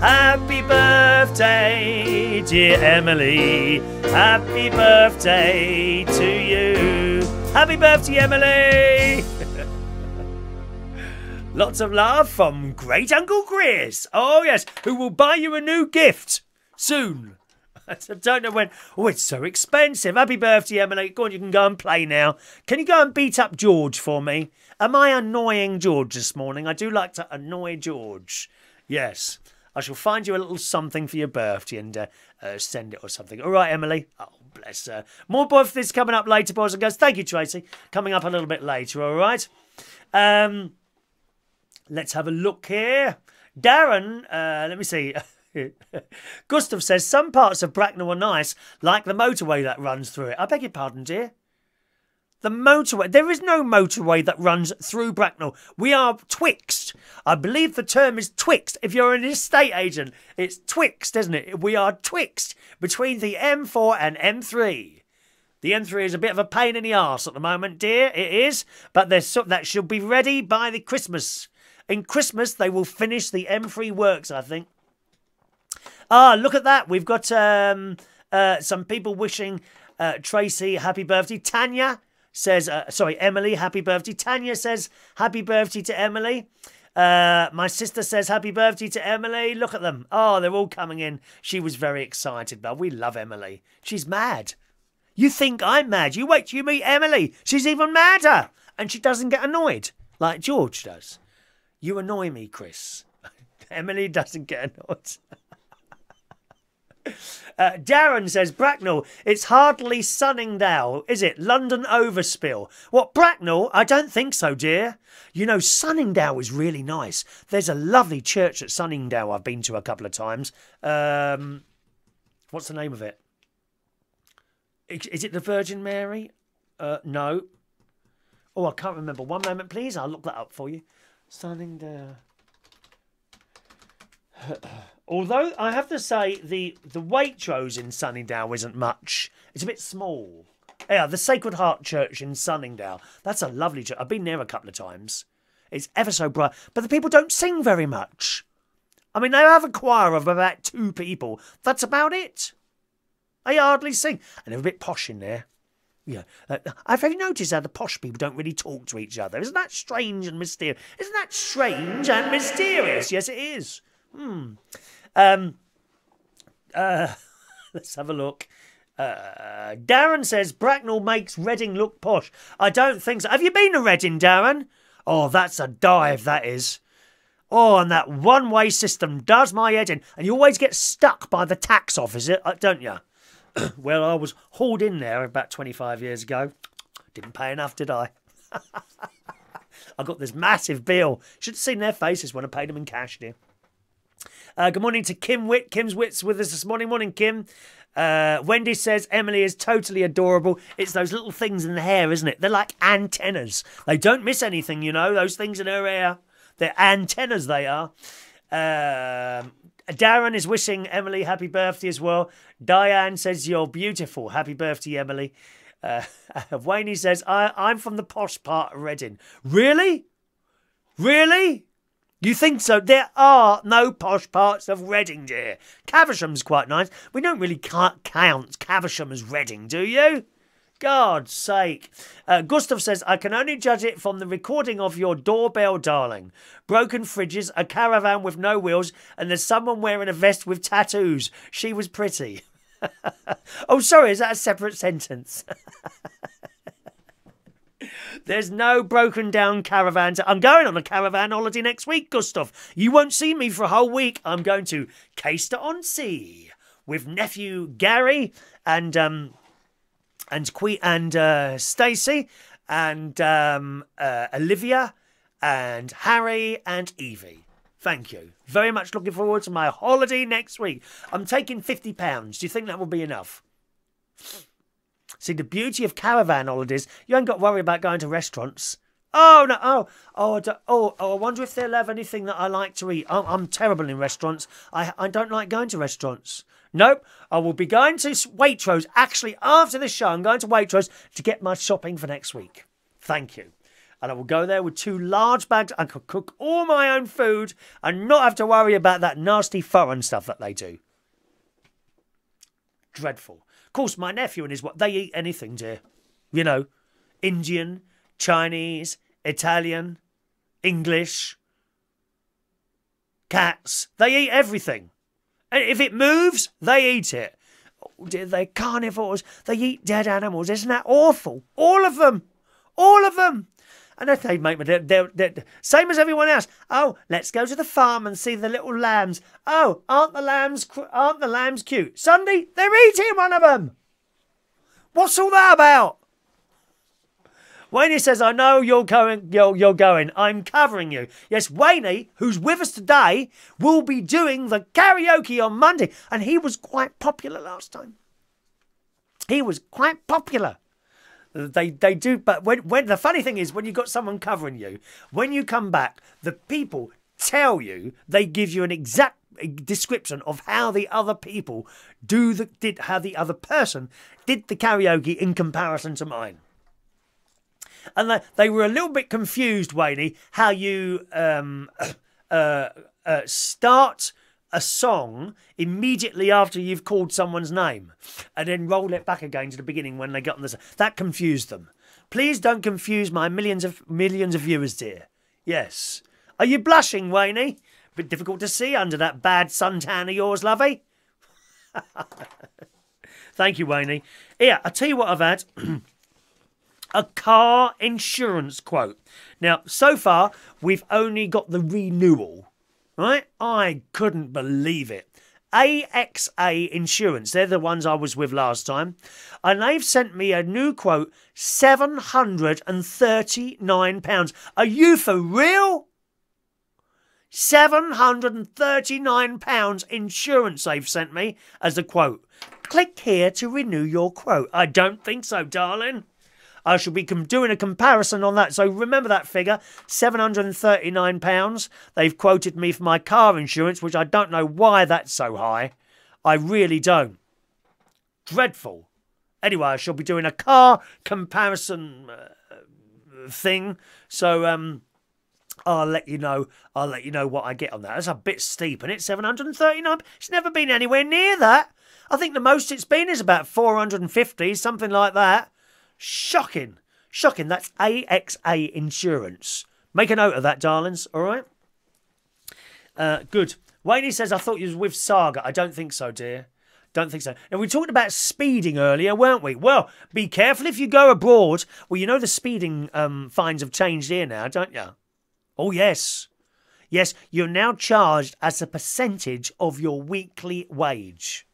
Happy birthday, dear Emily. Happy birthday to you. Happy birthday, Emily. Lots of love from Great Uncle Chris. Oh, yes, who will buy you a new gift soon. I don't know when. Oh, it's so expensive. Happy birthday, Emily. Go on, you can go and play now. Can you go and beat up George for me? Am I annoying George this morning? I do like to annoy George. Yes. I shall find you a little something for your birthday and uh, uh, send it or something. All right, Emily. Oh, bless her. More birthdays coming up later, boys and girls. Thank you, Tracy. Coming up a little bit later, all right? Um, let's have a look here. Darren, uh, let me see. Gustav says some parts of Bracknell are nice, like the motorway that runs through it. I beg your pardon, dear. The motorway. There is no motorway that runs through Bracknell. We are twixt. I believe the term is twixt. If you're an estate agent, it's twixt, isn't it? We are twixt between the M4 and M3. The M3 is a bit of a pain in the arse at the moment, dear. It is, but there's that should be ready by the Christmas. In Christmas, they will finish the M3 works, I think. Ah, look at that. We've got um, uh, some people wishing uh, Tracy happy birthday. Tanya says, uh, sorry, Emily, happy birthday. Tanya says, happy birthday to Emily. Uh, my sister says, happy birthday to Emily. Look at them. Oh, they're all coming in. She was very excited, but we love Emily. She's mad. You think I'm mad. You wait till you meet Emily. She's even madder. And she doesn't get annoyed like George does. You annoy me, Chris. Emily doesn't get annoyed. Uh, Darren says, Bracknell, it's hardly Sunningdale, is it? London overspill. What, Bracknell? I don't think so, dear. You know, Sunningdale is really nice. There's a lovely church at Sunningdale I've been to a couple of times. Um, what's the name of it? Is it the Virgin Mary? Uh, no. Oh, I can't remember. One moment, please. I'll look that up for you. Sunningdale. Although I have to say the the Waitrose in Sunningdale isn't much. It's a bit small. Yeah, the Sacred Heart Church in Sunningdale. That's a lovely church. I've been there a couple of times. It's ever so bright, but the people don't sing very much. I mean, they have a choir of about two people. That's about it. They hardly sing, and they're a bit posh in there. Yeah, uh, I've really noticed how the posh people don't really talk to each other. Isn't that strange and mysterious? Isn't that strange and mysterious? Yes, it is. Hmm. Um, uh, let's have a look. Uh, Darren says Bracknell makes Reading look posh. I don't think so. Have you been to Reading, Darren? Oh, that's a dive, that is. Oh, and that one way system does my head in. And you always get stuck by the tax office, uh, don't you? well, I was hauled in there about 25 years ago. Didn't pay enough, did I? I got this massive bill. Should have seen their faces when I paid them in cash, dear. Uh, good morning to Kim Witt. Kim's Witt's with us this morning. Morning, Kim. Uh, Wendy says Emily is totally adorable. It's those little things in the hair, isn't it? They're like antennas. They don't miss anything, you know, those things in her hair. They're antennas, they are. Um, Darren is wishing Emily happy birthday as well. Diane says, You're beautiful. Happy birthday, Emily. Uh, Wayne says, I, I'm from the posh part of Reading. Really? Really? You think so? There are no posh parts of Reading, dear. Caversham's quite nice. We don't really count Caversham as Reading, do you? God's sake. Uh, Gustav says, I can only judge it from the recording of your doorbell, darling. Broken fridges, a caravan with no wheels, and there's someone wearing a vest with tattoos. She was pretty. oh, sorry, is that a separate sentence? There's no broken down caravan. To, I'm going on a caravan holiday next week, Gustav. You won't see me for a whole week. I'm going to Caister on Sea with nephew Gary and um and Que and uh, Stacy and um, uh, Olivia and Harry and Evie. Thank you. Very much looking forward to my holiday next week. I'm taking £50. Do you think that will be enough? See, the beauty of caravan holidays, you ain't got to worry about going to restaurants. Oh, no. Oh, oh, oh, oh, I wonder if they'll have anything that I like to eat. I'm, I'm terrible in restaurants. I, I don't like going to restaurants. Nope, I will be going to Waitrose. Actually, after the show, I'm going to Waitrose to get my shopping for next week. Thank you. And I will go there with two large bags. I could cook all my own food and not have to worry about that nasty foreign stuff that they do. Dreadful. Of course, my nephew and his what they eat anything, dear. You know, Indian, Chinese, Italian, English, cats. They eat everything. And if it moves, they eat it. Oh, dear, they're carnivores. They eat dead animals. Isn't that awful? All of them. All of them. And if they make they're, they're, they're, same as everyone else. Oh, let's go to the farm and see the little lambs. Oh, aren't the lambs, aren't the lambs cute? Sunday, they're eating one of them. What's all that about? Wayne says, I know you're going, you're, you're going. I'm covering you. Yes, Wayne, who's with us today, will be doing the karaoke on Monday. And he was quite popular last time. He was quite popular. They they do, but when when the funny thing is when you've got someone covering you, when you come back, the people tell you they give you an exact description of how the other people do the did how the other person did the karaoke in comparison to mine. And they, they were a little bit confused, Wayne, how you um, uh, uh, start a song immediately after you've called someone's name and then roll it back again to the beginning when they got on the that confused them. Please don't confuse my millions of millions of viewers dear. Yes. Are you blushing wayne? Bit difficult to see under that bad suntan of yours lovey. Thank you wayne. Here i'll tell you what i've had. A car insurance quote. Now, so far, we've only got the renewal, right? I couldn't believe it. AXA Insurance. They're the ones I was with last time. And they've sent me a new quote £739. Are you for real? £739 insurance they've sent me as a quote. Click here to renew your quote. I don't think so, darling. I shall be doing a comparison on that. So remember that figure £739. They've quoted me for my car insurance, which I don't know why that's so high. I really don't. Dreadful. Anyway, I shall be doing a car comparison uh, thing. So, um, I'll let you know. I'll let you know what I get on that. That's a bit steep, and it's 739. It's never been anywhere near that. I think the most it's been is about 450, something like that. Shocking. Shocking. That's AXA Insurance. Make a note of that, darlings, all right? Uh, good. Wayne says, I thought you was with Saga. I don't think so, dear. Don't think so. And we talked about speeding earlier, weren't we? Well, be careful if you go abroad. Well, you know the speeding um, fines have changed here now, don't you? Oh, yes. Yes, you're now charged as a percentage of your weekly wage.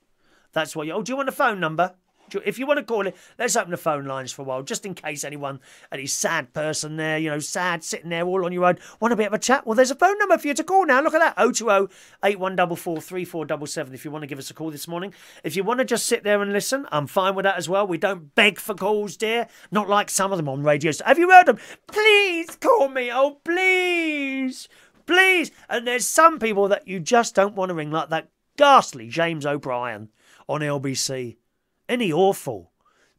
That's what you. Oh, do you want a phone number? If you want to call it, let's open the phone lines for a while, just in case anyone, any sad person there, you know, sad, sitting there all on your own, want a bit of a chat. Well, there's a phone number for you to call now. Look at that 020 8144 3477 if you want to give us a call this morning. If you want to just sit there and listen, I'm fine with that as well. We don't beg for calls, dear. Not like some of them on radio. Have you heard them? Please call me. Oh, please. Please. And there's some people that you just don't want to ring, like that ghastly James O'Brien on LBC. Any awful?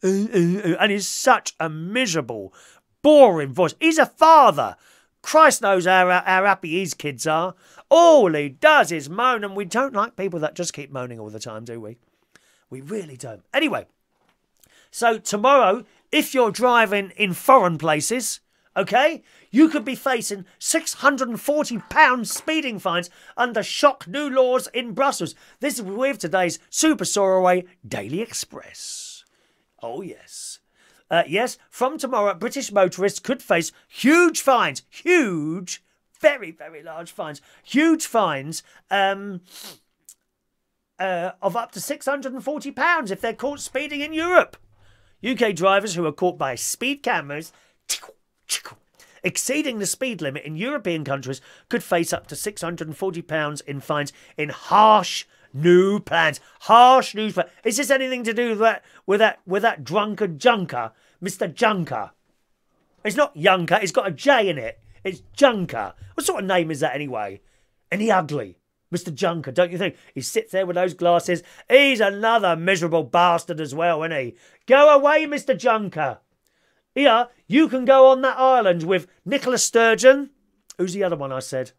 And he's such a miserable, boring voice. He's a father. Christ knows how, how happy his kids are. All he does is moan, and we don't like people that just keep moaning all the time, do we? We really don't. Anyway, so tomorrow, if you're driving in foreign places, okay, you could be facing £640 speeding fines under shock new laws in Brussels. This is with today's Super Soaraway Daily Express. Oh, yes. Uh, yes, from tomorrow, British motorists could face huge fines. Huge, very, very large fines. Huge fines um, uh, of up to £640 if they're caught speeding in Europe. UK drivers who are caught by speed cameras exceeding the speed limit in European countries could face up to £640 in fines in harsh new plans. Harsh new plans. Is this anything to do with that, with that, with that drunkard junker, Mr. Junker? It's not Junker, it's got a J in it. It's Junker. What sort of name is that anyway? And he ugly. Mr. Junker, don't you think? He sits there with those glasses. He's another miserable bastard as well, isn't he? Go away, Mr. Junker. Here, you can go on that island with Nicola Sturgeon. Who's the other one I said?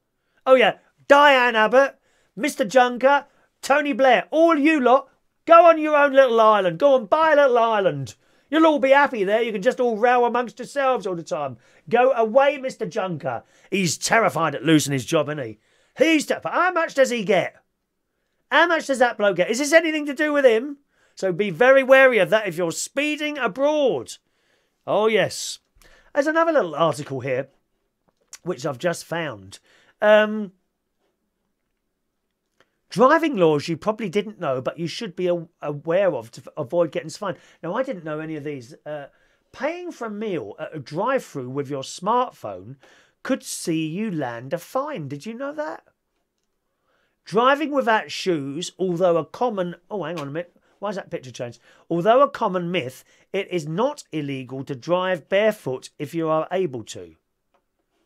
Oh, yeah, Diane Abbott, Mr. Junker, Tony Blair. All you lot, go on your own little island. Go and buy a little island. You'll all be happy there. You can just all row amongst yourselves all the time. Go away, Mr. Junker. He's terrified at losing his job, isn't he? He's terrified. How much does he get? How much does that bloke get? Is this anything to do with him? So be very wary of that if you're speeding abroad. Oh, yes. There's another little article here, which I've just found. Um, driving laws you probably didn't know, but you should be aware of to avoid getting fined. Now, I didn't know any of these. Uh, paying for a meal at a drive through with your smartphone could see you land a fine. Did you know that? Driving without shoes, although a common. Oh, hang on a minute. Why is that picture changed? Although a common myth, it is not illegal to drive barefoot if you are able to.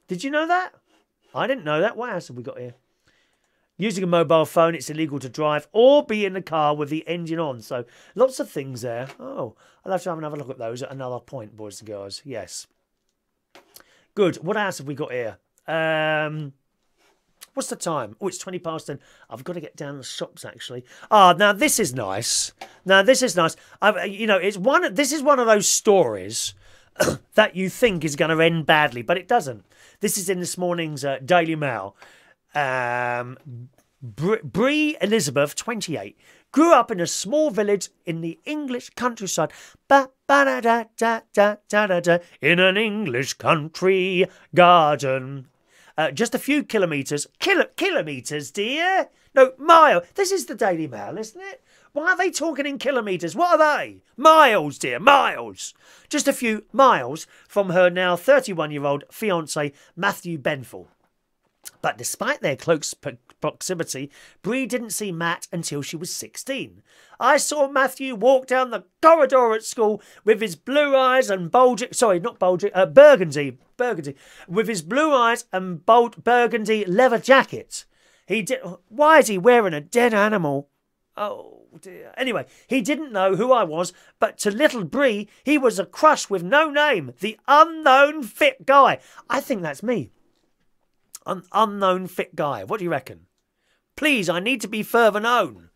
Did you know that? I didn't know that. What else have we got here? Using a mobile phone, it's illegal to drive or be in the car with the engine on. So lots of things there. Oh, I'll have to have another look at those at another point, boys and girls. Yes. Good. What else have we got here? Um, What's the time? Oh, it's 20 past 10. I've got to get down the shops actually. Ah, now this is nice. Now this is nice. I've, you know, it's one. This is one of those stories that you think is going to end badly, but it doesn't. This is in this morning's uh, Daily Mail. Um, Brie Elizabeth, 28, grew up in a small village in the English countryside. Ba, ba, da, da, da, da, da, da, in an English country garden. Uh, just a few kilometres. Kilo- kilometres, dear? No, mile. This is the Daily Mail, isn't it? Why are they talking in kilometres? What are they? Miles, dear, miles. Just a few miles from her now 31 year old fiance, Matthew Benfall. But despite their close proximity, Brie didn't see Matt until she was 16. I saw Matthew walk down the corridor at school with his blue eyes and bulging, sorry, not bulging, uh, burgundy, burgundy, with his blue eyes and bold burgundy leather jacket. He did. Why is he wearing a dead animal? Oh dear. Anyway, he didn't know who I was, but to little Brie, he was a crush with no name, the unknown fit guy. I think that's me. An unknown fit guy. What do you reckon? Please, I need to be further known.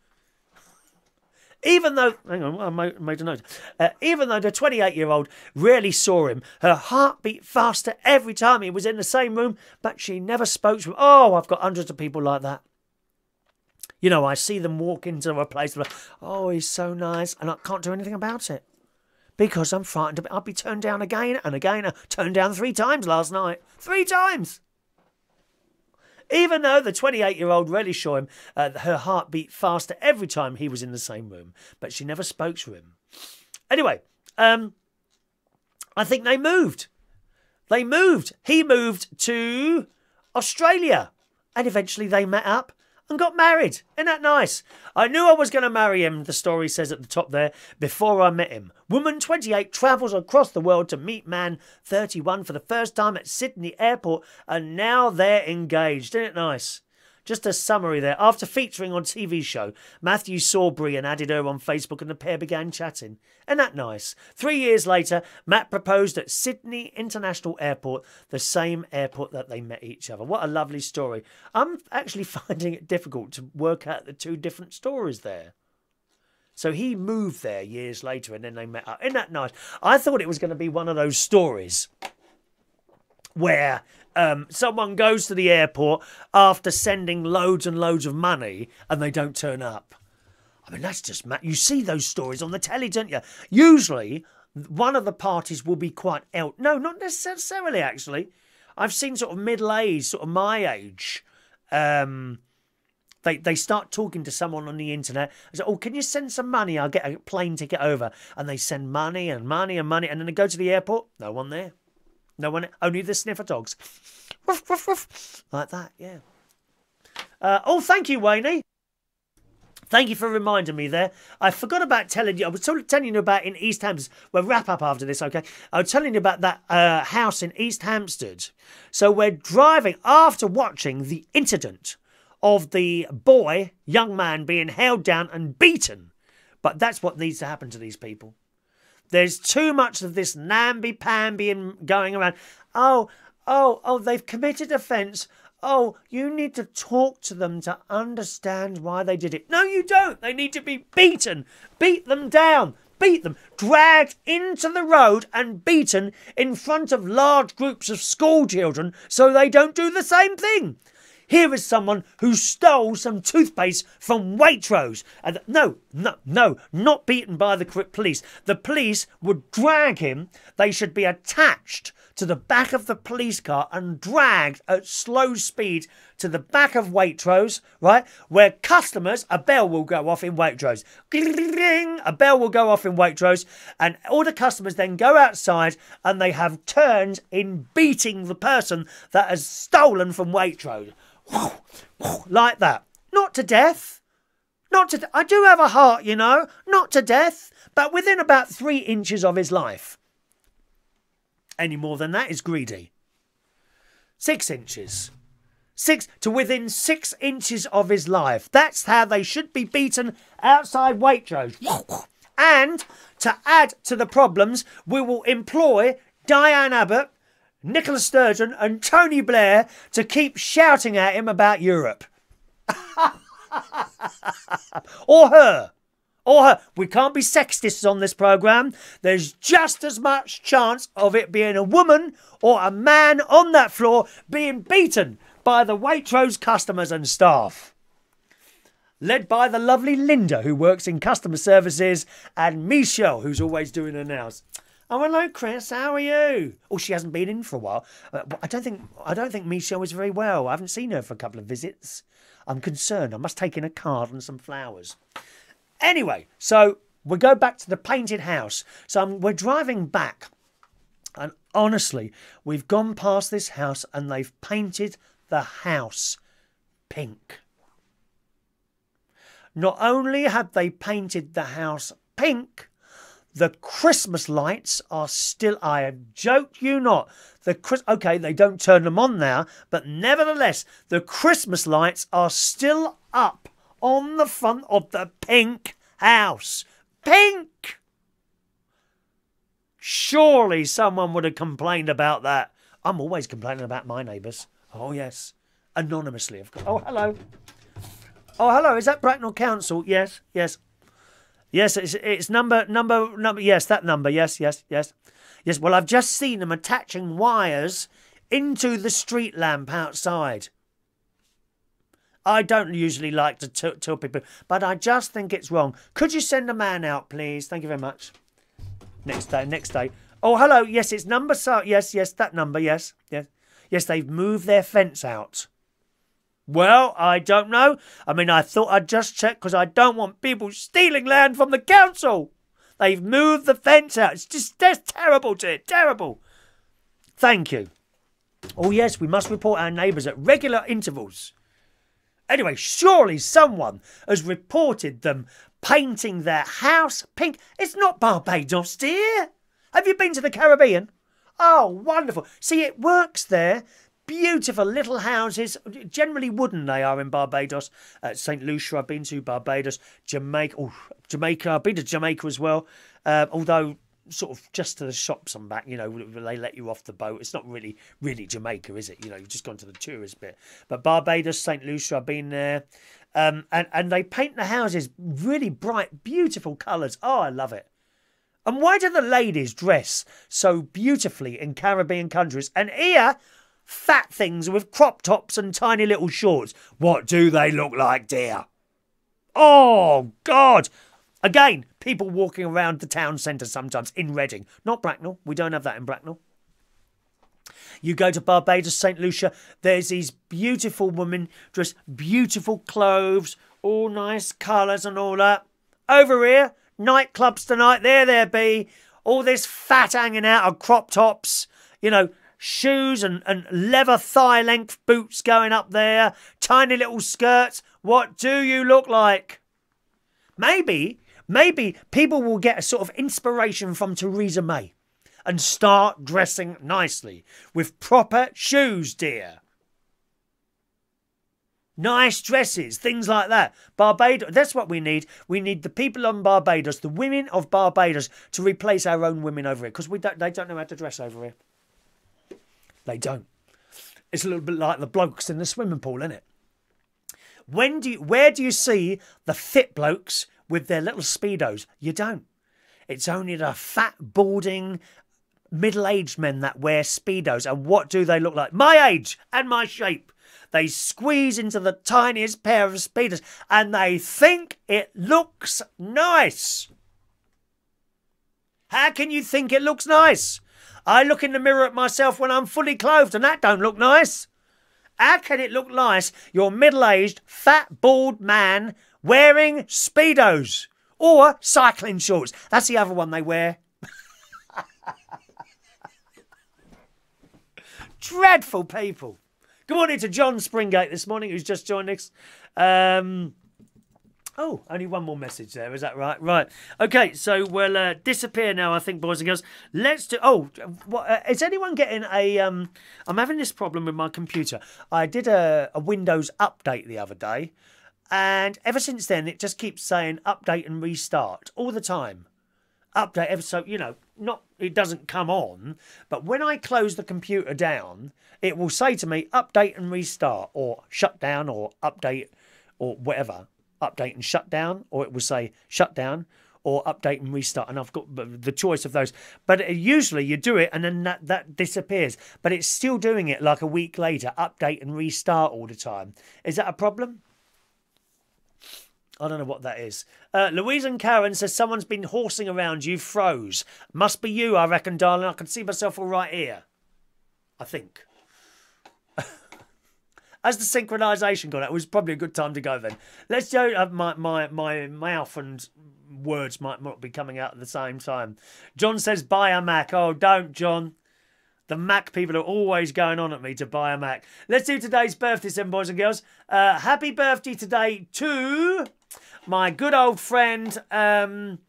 Even though, hang on, I made a note. Uh, even though the 28 year old rarely saw him, her heart beat faster every time he was in the same room, but she never spoke to him. Oh, I've got hundreds of people like that. You know, I see them walk into a place, like, oh, he's so nice, and I can't do anything about it because I'm frightened. I'll be turned down again and again. Turned down three times last night. Three times. Even though the 28 year old really saw him, uh, her heart beat faster every time he was in the same room, but she never spoke to him. Anyway, um, I think they moved. They moved. He moved to Australia, and eventually they met up and got married. Isn't that nice? I knew I was going to marry him, the story says at the top there, before I met him. Woman 28 travels across the world to meet man 31 for the first time at Sydney Airport, and now they're engaged. Isn't it nice? Just a summary there. After featuring on TV show, Matthew saw Brie and added her on Facebook and the pair began chatting. Isn't that nice? Three years later, Matt proposed at Sydney International Airport, the same airport that they met each other. What a lovely story. I'm actually finding it difficult to work out the two different stories there. So he moved there years later and then they met up. Isn't that nice? I thought it was going to be one of those stories where um, someone goes to the airport after sending loads and loads of money and they don't turn up. I mean, that's just mad. You see those stories on the telly, don't you? Usually, one of the parties will be quite el- no, not necessarily actually. I've seen sort of middle aged, sort of my age. Um, they they start talking to someone on the internet. I say, "Oh, can you send some money? I'll get a plane ticket over." And they send money and money and money, and then they go to the airport. No one there. No one, only the sniffer dogs. Ruff, ruff, ruff. Like that, yeah. Uh, oh, thank you, Wayne. Thank you for reminding me there. I forgot about telling you. I was telling you about in Easthampstead. We'll wrap up after this, okay? I was telling you about that uh, house in Easthampstead. So we're driving after watching the incident of the boy, young man, being held down and beaten. But that's what needs to happen to these people. There's too much of this namby-pamby going around. Oh, oh, oh, they've committed offence. Oh, you need to talk to them to understand why they did it. No, you don't. They need to be beaten. Beat them down. Beat them. Dragged into the road and beaten in front of large groups of school children so they don't do the same thing. Here is someone who stole some toothpaste from Waitrose. And no, no, no, not beaten by the police. The police would drag him. They should be attached to the back of the police car and dragged at slow speed to the back of Waitrose, right? Where customers, a bell will go off in Waitrose. A bell will go off in Waitrose, and all the customers then go outside and they have turns in beating the person that has stolen from Waitrose like that. Not to death. Not to. I do have a heart, you know. Not to death, but within about three inches of his life. Any more than that is greedy. Six inches. Six to within six inches of his life. That's how they should be beaten outside Waitrose. And to add to the problems, we will employ Diane Abbott Nicola Sturgeon and Tony Blair to keep shouting at him about Europe. or her. Or her. We can't be sexists on this programme. There's just as much chance of it being a woman or a man on that floor being beaten by the Waitrose customers and staff. Led by the lovely Linda, who works in customer services, and Michelle, who's always doing her nails. Oh, hello, Chris. How are you? Oh, she hasn't been in for a while. Uh, I don't think I don't think Michelle is very well. I haven't seen her for a couple of visits. I'm concerned. I must take in a card and some flowers. Anyway, so we go back to the painted house. So we're driving back, and honestly, we've gone past this house and they've painted the house pink. Not only have they painted the house pink, the Christmas lights are still, I joke you not. The Okay, they don't turn them on now, but nevertheless, the Christmas lights are still up on the front of the pink house. Pink! Surely someone would have complained about that. I'm always complaining about my neighbours. Oh, yes. Anonymously, of course. Oh, hello. Oh, hello. Is that Bracknell Council? Yes, yes. Yes, it's, it's number, number, number, yes, that number, yes, yes, yes. Yes, well, I've just seen them attaching wires into the street lamp outside. I don't usually like to tell people, but I just think it's wrong. Could you send a man out, please? Thank you very much. Next day, next day. Oh, hello. Yes, it's number so. Yes, yes, that number. Yes, yes, yes. They've moved their fence out. Well, I don't know. I mean, I thought I'd just check because I don't want people stealing land from the council. They've moved the fence out. It's just that's terrible, dear. Terrible. Thank you. Oh, yes, we must report our neighbours at regular intervals. Anyway, surely someone has reported them painting their house pink. It's not Barbados, dear. Have you been to the Caribbean? Oh, wonderful. See, it works there beautiful little houses, generally wooden they are in Barbados. Uh, St. Lucia I've been to, Barbados, Jamaica, oh, Jamaica, I've been to Jamaica as well. Uh, although sort of just to the shops and back, you know, they let you off the boat. It's not really, really Jamaica, is it? You know, you've just gone to the tourist bit. But Barbados, St. Lucia, I've been there. Um, and, and they paint the houses really bright, beautiful colours. Oh, I love it. And why do the ladies dress so beautifully in Caribbean countries? And here, Fat things with crop tops and tiny little shorts. What do they look like, dear? Oh, God! Again, people walking around the town centre sometimes in Reading. Not Bracknell. We don't have that in Bracknell. You go to Barbados, St. Lucia, there's these beautiful women dressed beautiful clothes, all nice colours and all that. Over here, nightclubs tonight, there there be. All this fat hanging out of crop tops, you know, shoes and, and leather thigh length boots going up there, tiny little skirts. What do you look like? Maybe, maybe people will get a sort of inspiration from Theresa May and start dressing nicely with proper shoes, dear. Nice dresses, things like that. Barbados, that's what we need. We need the people on Barbados, the women of Barbados, to replace our own women over here because we don't, they don't know how to dress over here. They don't. It's a little bit like the blokes in the swimming pool, isn't it? When do you, where do you see the fit blokes with their little speedos? You don't. It's only the fat, balding, middle-aged men that wear speedos. And what do they look like? My age and my shape. They squeeze into the tiniest pair of speedos and they think it looks nice. How can you think it looks nice? I look in the mirror at myself when I'm fully clothed, and that don't look nice. How can it look nice, your middle-aged, fat, bald man wearing Speedos or cycling shorts? That's the other one they wear. Dreadful people. Good morning to John Springate this morning, who's just joined us. Um, Oh, only one more message there. Is that right? Right. Okay, so we'll uh, disappear now, I think, boys and girls. Let's do. Oh, what, uh, is anyone getting a. Um, I'm having this problem with my computer. I did a, a Windows update the other day, and ever since then, it just keeps saying update and restart all the time. Update ever so, you know, not it doesn't come on, but when I close the computer down, it will say to me update and restart, or shut down, or update, or whatever update and shut down, or it will say shut down or update and restart. And I've got the choice of those. But usually you do it and then that, that disappears. But it's still doing it like a week later, update and restart all the time. Is that a problem? I don't know what that is. Uh, Louise and Karen says someone's been horsing around you, froze. Must be you, I reckon, darling. I can see myself all right here. I think. As the synchronisation got out, it was probably a good time to go then. Let's go. Uh, my, my, my mouth and words might not be coming out at the same time. John says, buy a Mac. Oh, don't, John. The Mac people are always going on at me to buy a Mac. Let's do today's birthday, then, boys and girls. Uh, happy birthday today to my good old friend um,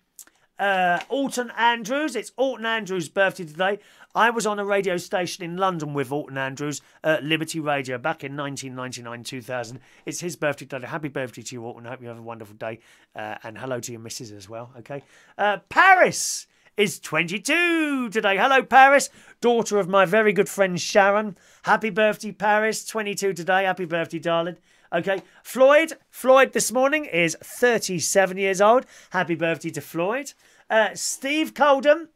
uh, Alton Andrews. It's Alton Andrews' birthday today. I was on a radio station in London with Alton Andrews, uh, Liberty Radio, back in 1999 2000. It's his birthday today. Happy birthday to you, Alton. I hope you have a wonderful day. Uh, and hello to your missus as well, okay? Uh, Paris is 22 today. Hello, Paris, daughter of my very good friend Sharon. Happy birthday, Paris. 22 today. Happy birthday, darling. Okay, Floyd. Floyd this morning is 37 years old. Happy birthday to Floyd. Uh, Steve Coldham,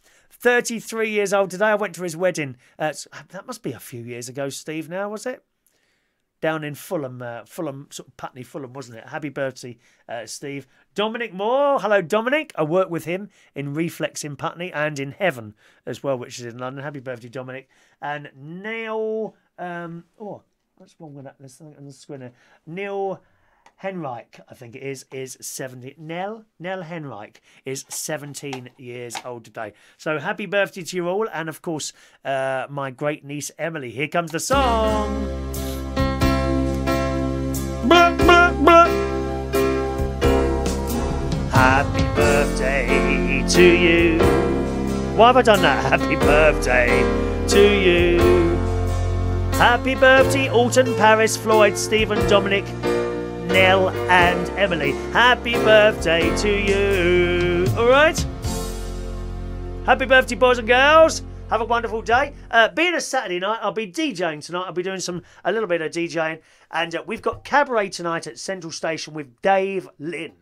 33 years old today. I went to his wedding. Uh, that must be a few years ago, Steve, now, was it? Down in Fulham, uh, Fulham, sort of Putney, Fulham, wasn't it? Happy birthday, uh, Steve. Dominic Moore. Hello, Dominic. I work with him in Reflex in Putney and in Heaven as well, which is in London. Happy birthday, Dominic. And Neil. Um, oh, what's wrong with that? There's something on the screen there. Neil Henrich, I think it is, is 70. Nell, Nell Henrich is 17 years old today. So happy birthday to you all. And of course, uh, my great niece Emily. Here comes the song. Happy birthday to you. Why have I done that? Happy birthday to you. Happy birthday, Alton, Paris, Floyd, Steven, Dominic, Nell, and Emily. Happy birthday to you. All right? Happy birthday, boys and girls. Have a wonderful day. Uh, being a Saturday night, I'll be DJing tonight. I'll be doing some a little bit of DJing, and uh, we've got cabaret tonight at Central Station with Dave Lynn.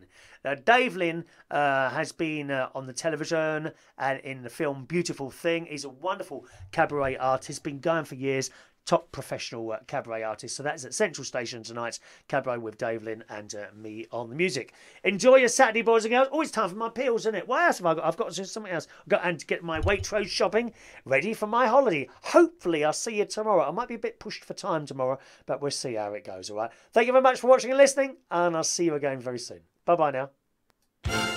Now, Dave Lynn uh, has been uh, on the television and in the film Beautiful Thing. He's a wonderful cabaret artist, been going for years top professional uh, cabaret artist. So that's at Central Station tonight. Cabaret with Dave Lynn and uh, me on the music. Enjoy your Saturday, boys and girls. Always time for my peels, isn't it? What else have I got? I've got something else. I've got and get my Waitrose shopping ready for my holiday. Hopefully, I'll see you tomorrow. I might be a bit pushed for time tomorrow, but we'll see how it goes. All right. Thank you very much for watching and listening, and I'll see you again very soon. Bye bye now.